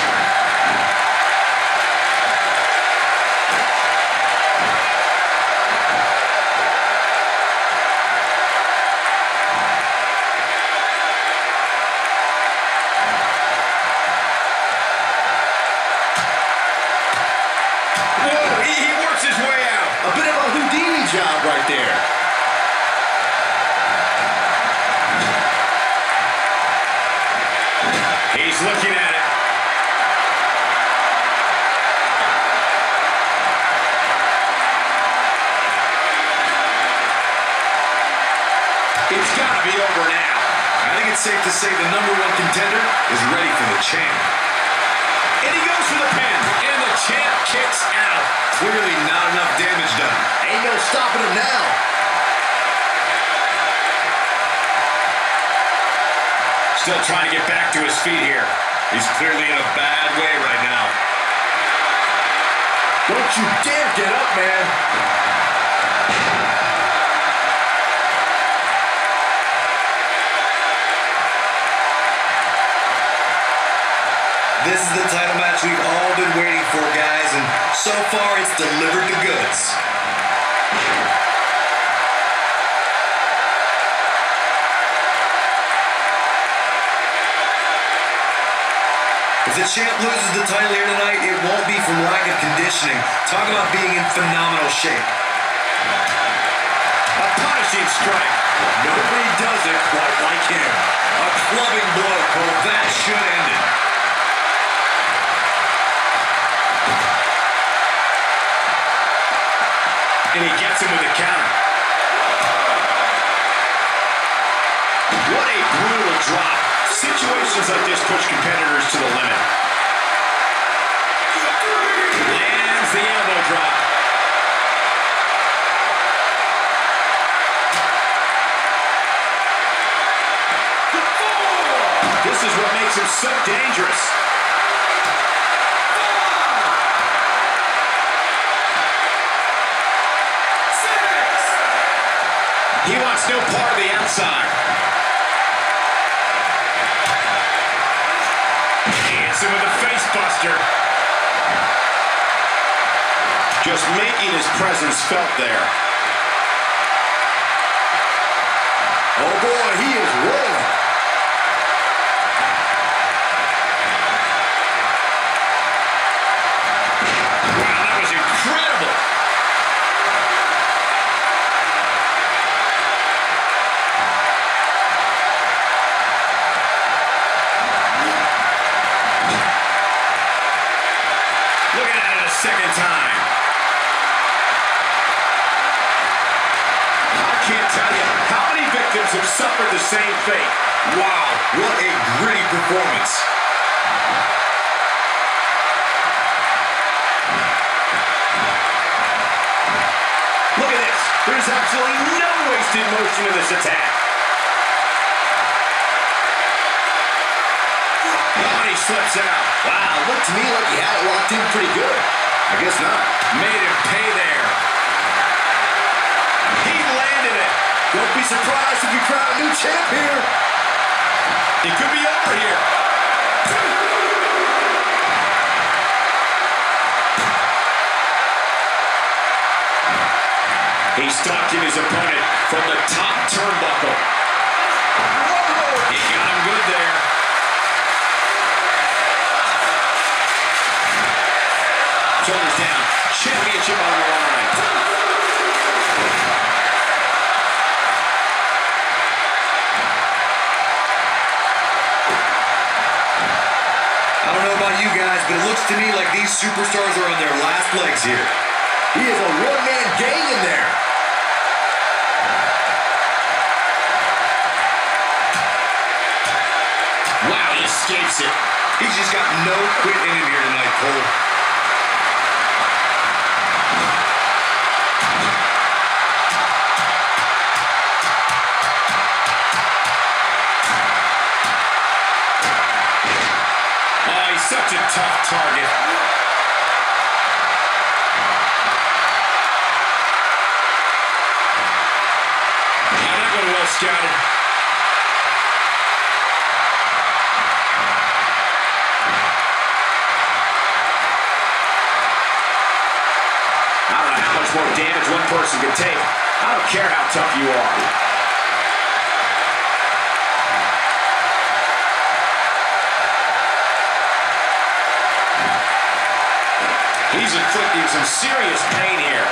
put some serious pain here.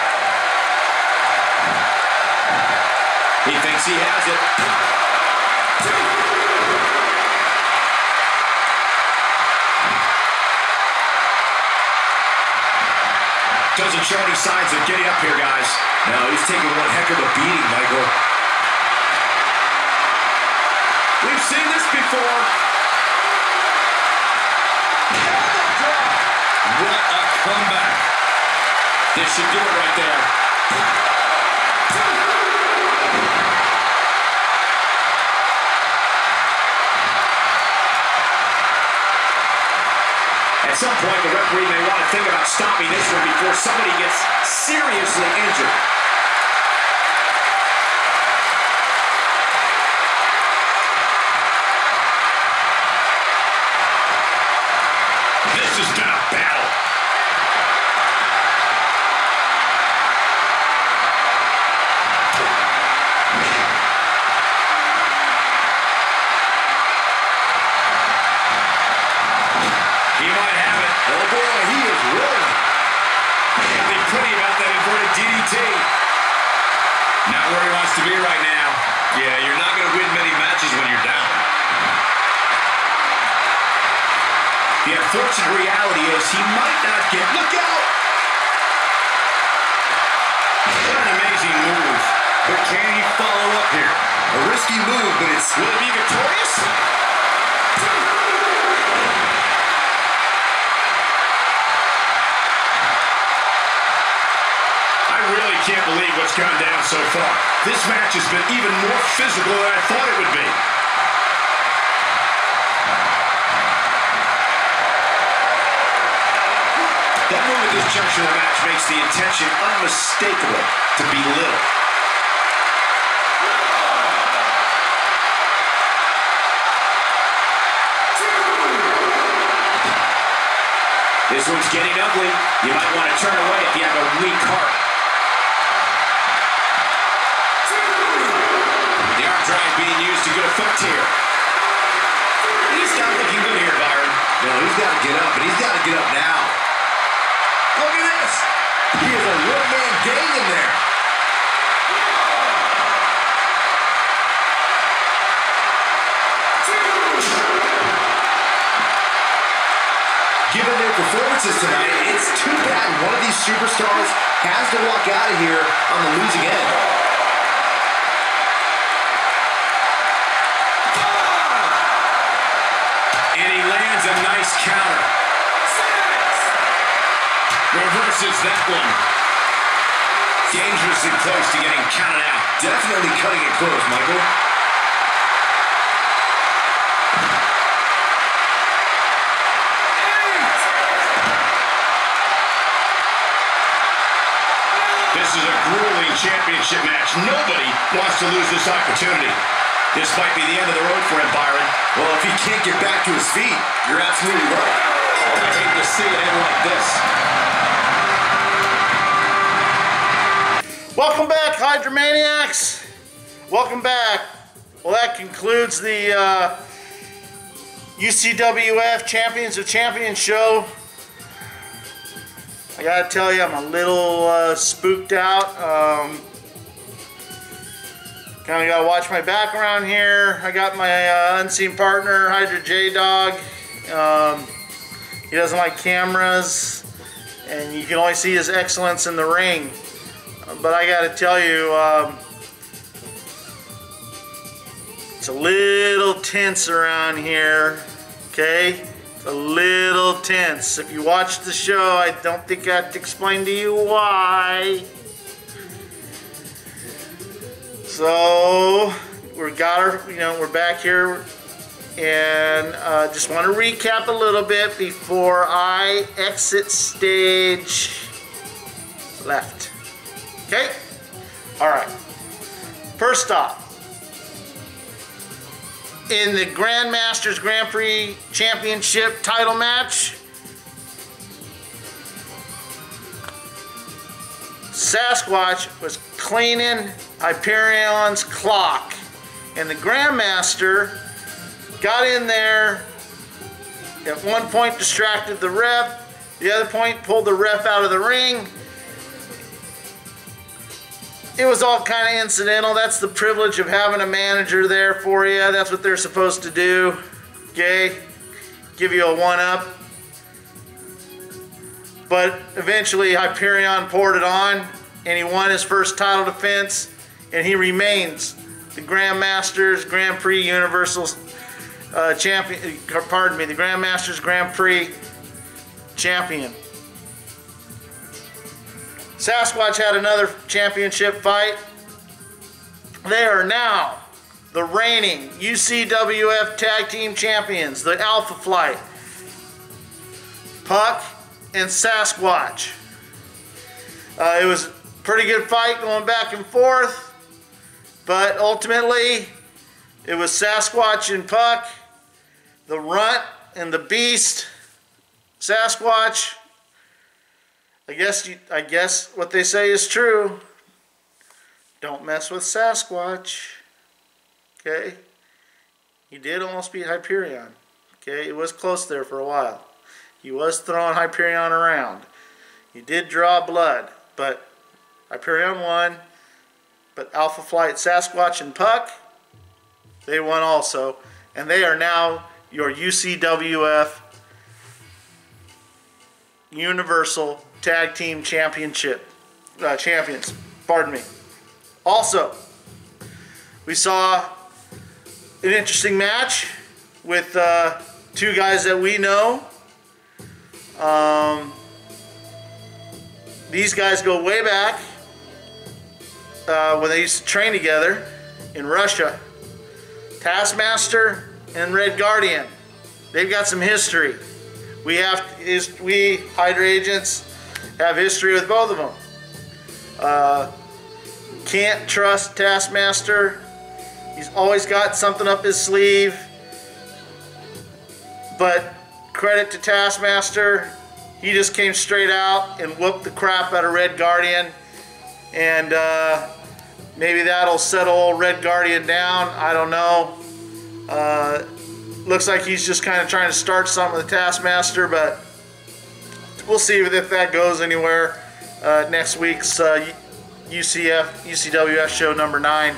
He thinks he has it. Doesn't show any signs of getting up here, guys. No, he's taking one heck of a beating, Michael. We've seen this before. Come. They should do it right there. At some point, the referee may want to think about stopping this one before somebody gets seriously injured. Championship match. Nobody wants to lose this opportunity. This might be the end of the road for him, Byron. Well, if he can't get back to his feet, you're absolutely right. I hate to see it end like this. Welcome back, Hydra Maniacs. Welcome back. Well, that concludes the uh, UCWF Champions of Champions show. I gotta tell you, I'm a little uh, spooked out. Um, kind of gotta watch my back around here. I got my uh, unseen partner, Hydra J Dog. Um, he doesn't like cameras, and you can only see his excellence in the ring. But I gotta tell you, um, it's a little tense around here. Okay? A little tense. If you watch the show, I don't think I have to explain to you why. So we got our, you know, we're back here, and uh, just want to recap a little bit before I exit stage left. Okay? All right. First off, in the Grandmasters Grand Prix Championship title match, Sasquatch was cleaning Hyperion's clock. And the Grandmaster got in there, at one point distracted the ref, the other point pulled the ref out of the ring. It was all kind of incidental. That's the privilege of having a manager there for you. That's what they're supposed to do. Okay? Give you a one up. But eventually Hyperion poured it on and he won his first title defense and he remains the Grand Masters Grand Prix Universal uh, champion, pardon me, the Grand Masters Grand Prix champion. Sasquatch had another championship fight. They are now the reigning UCWF Tag Team Champions, the Alpha Flight. Puck and Sasquatch. Uh, it was a pretty good fight going back and forth, but ultimately it was Sasquatch and Puck, the Runt and the Beast. Sasquatch I guess you, I guess what they say is true. Don't mess with Sasquatch. Okay? He did almost beat Hyperion. Okay? It was close there for a while. He was throwing Hyperion around. He did draw blood, but Hyperion won. But Alpha Flight, Sasquatch, and Puck, they won also. And they are now your UCWF Universal Tag Team Championship uh, champions. Pardon me. Also, we saw an interesting match with uh, two guys that we know. Um, these guys go way back uh, when they used to train together in Russia. Taskmaster and Red Guardian. They've got some history. We have is we Hydra agents have history with both of them. Uh, can't trust Taskmaster. He's always got something up his sleeve. But credit to Taskmaster, he just came straight out and whooped the crap out of Red Guardian. And uh, maybe that'll settle Red Guardian down. I don't know. Uh, looks like he's just kind of trying to start something with Taskmaster, but we'll see if that goes anywhere. Uh, next week's uh, UCF UCWF show number nine.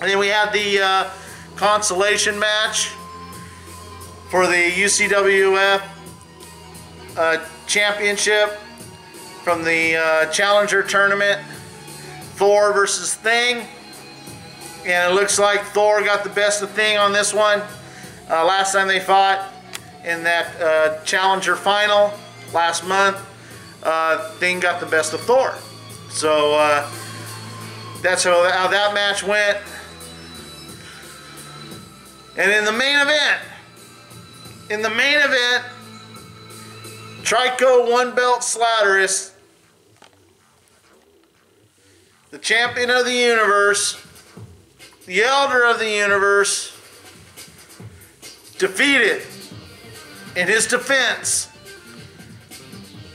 And then we had the uh, consolation match for the UCWF uh, championship from the uh, Challenger tournament. Thor versus Thing. And it looks like Thor got the best of Thing on this one. Uh, last time they fought in that uh, Challenger final last month, uh, Thing got the best of Thor. So uh, that's how, how that match went. And in the main event, in the main event, Tryco One Belt Slatterus, the champion of the universe, the elder of the universe, defeated in his defense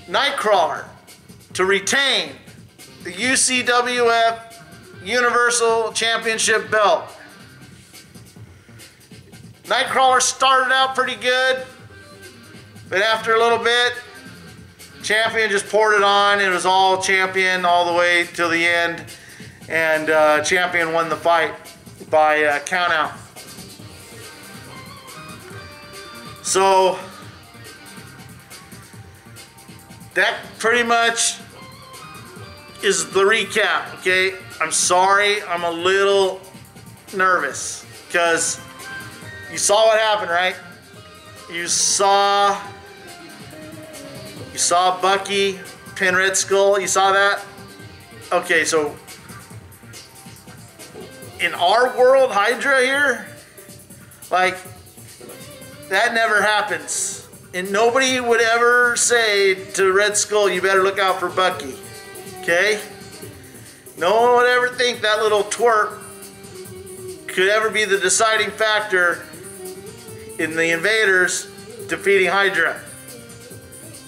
Nightcrawler to retain the UCWF Universal Championship belt. Nightcrawler started out pretty good, but after a little bit, Champion just poured it on. It was all Champion all the way till the end, and uh, Champion won the fight by uh, count out. So that pretty much is the recap, okay? I'm sorry, I'm a little nervous because you saw what happened, right? You saw you saw Bucky pin Red Skull. You saw that? Okay, so in our world, Hydra here, like that never happens. And nobody would ever say to Red Skull, you better look out for Bucky. Okay? No one would ever think that little twerp could ever be the deciding factor in the invaders defeating Hydra.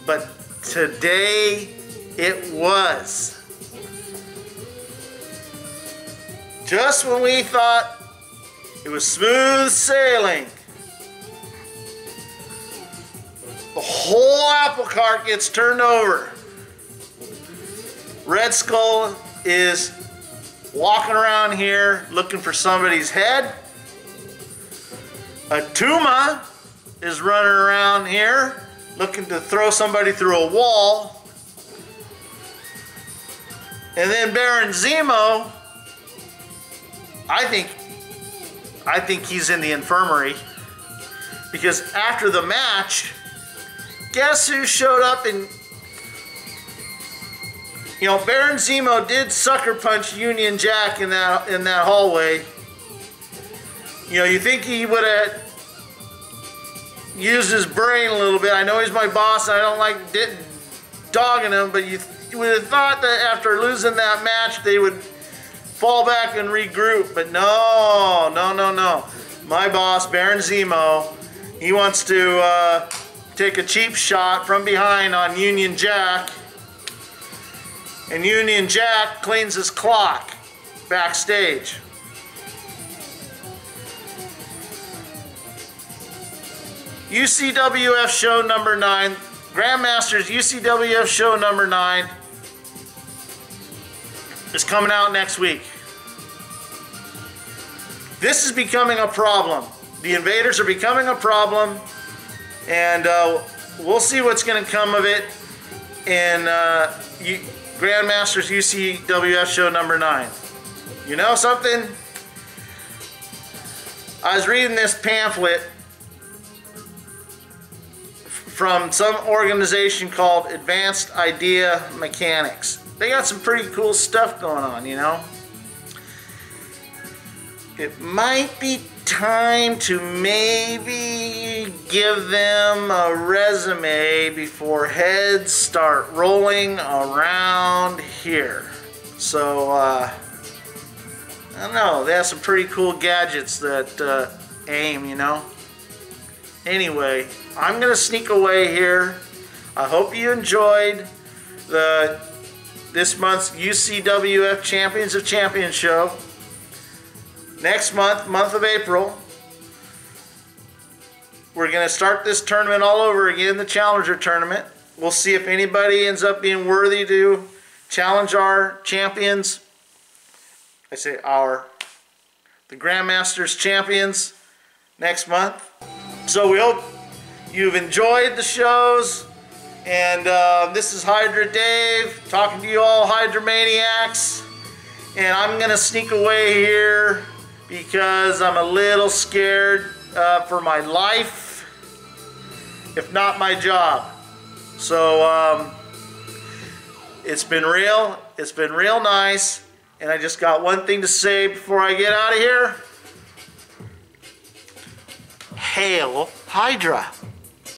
But today it was. Just when we thought it was smooth sailing, the whole apple cart gets turned over. Red Skull is walking around here looking for somebody's head. Attuma is running around here looking to throw somebody through a wall. And then Baron Zemo, I think, I think he's in the infirmary because after the match, guess who showed up and you know, Baron Zemo did sucker punch Union Jack in that in that hallway. You know, you think he would have used his brain a little bit. I know he's my boss, and I don't like dogging him, but you, you would have thought that after losing that match, they would fall back and regroup. But no, no, no, no. My boss, Baron Zemo, he wants to uh, take a cheap shot from behind on Union Jack and Union Jack cleans his clock backstage. UCWF show number nine, Grandmasters UCWF show number nine is coming out next week. This is becoming a problem. The invaders are becoming a problem, and uh, we'll see what's going to come of it. in uh, Grandmasters UCWF show number nine. You know something? I was reading this pamphlet from some organization called Advanced Idea Mechanics. They got some pretty cool stuff going on, you know? it might be time to maybe give them a resume before heads start rolling around here. So, uh, I don't know, they have some pretty cool gadgets that uh, AIM, you know. Anyway, I'm gonna sneak away here. I hope you enjoyed the this month's UCWF Champions of Champions show. Next month, month of April, we're going to start this tournament all over again, the Challenger Tournament. We'll see if anybody ends up being worthy to challenge our champions. I say our, the Grandmasters champions next month. So we hope you've enjoyed the shows. And uh, this is Hydra Dave talking to you all Hydra Maniacs. And I'm going to sneak away here because I'm a little scared uh, for my life, if not my job. So um, it's been real. It's been real nice. And I just got one thing to say before I get out of here. Hail Hydra.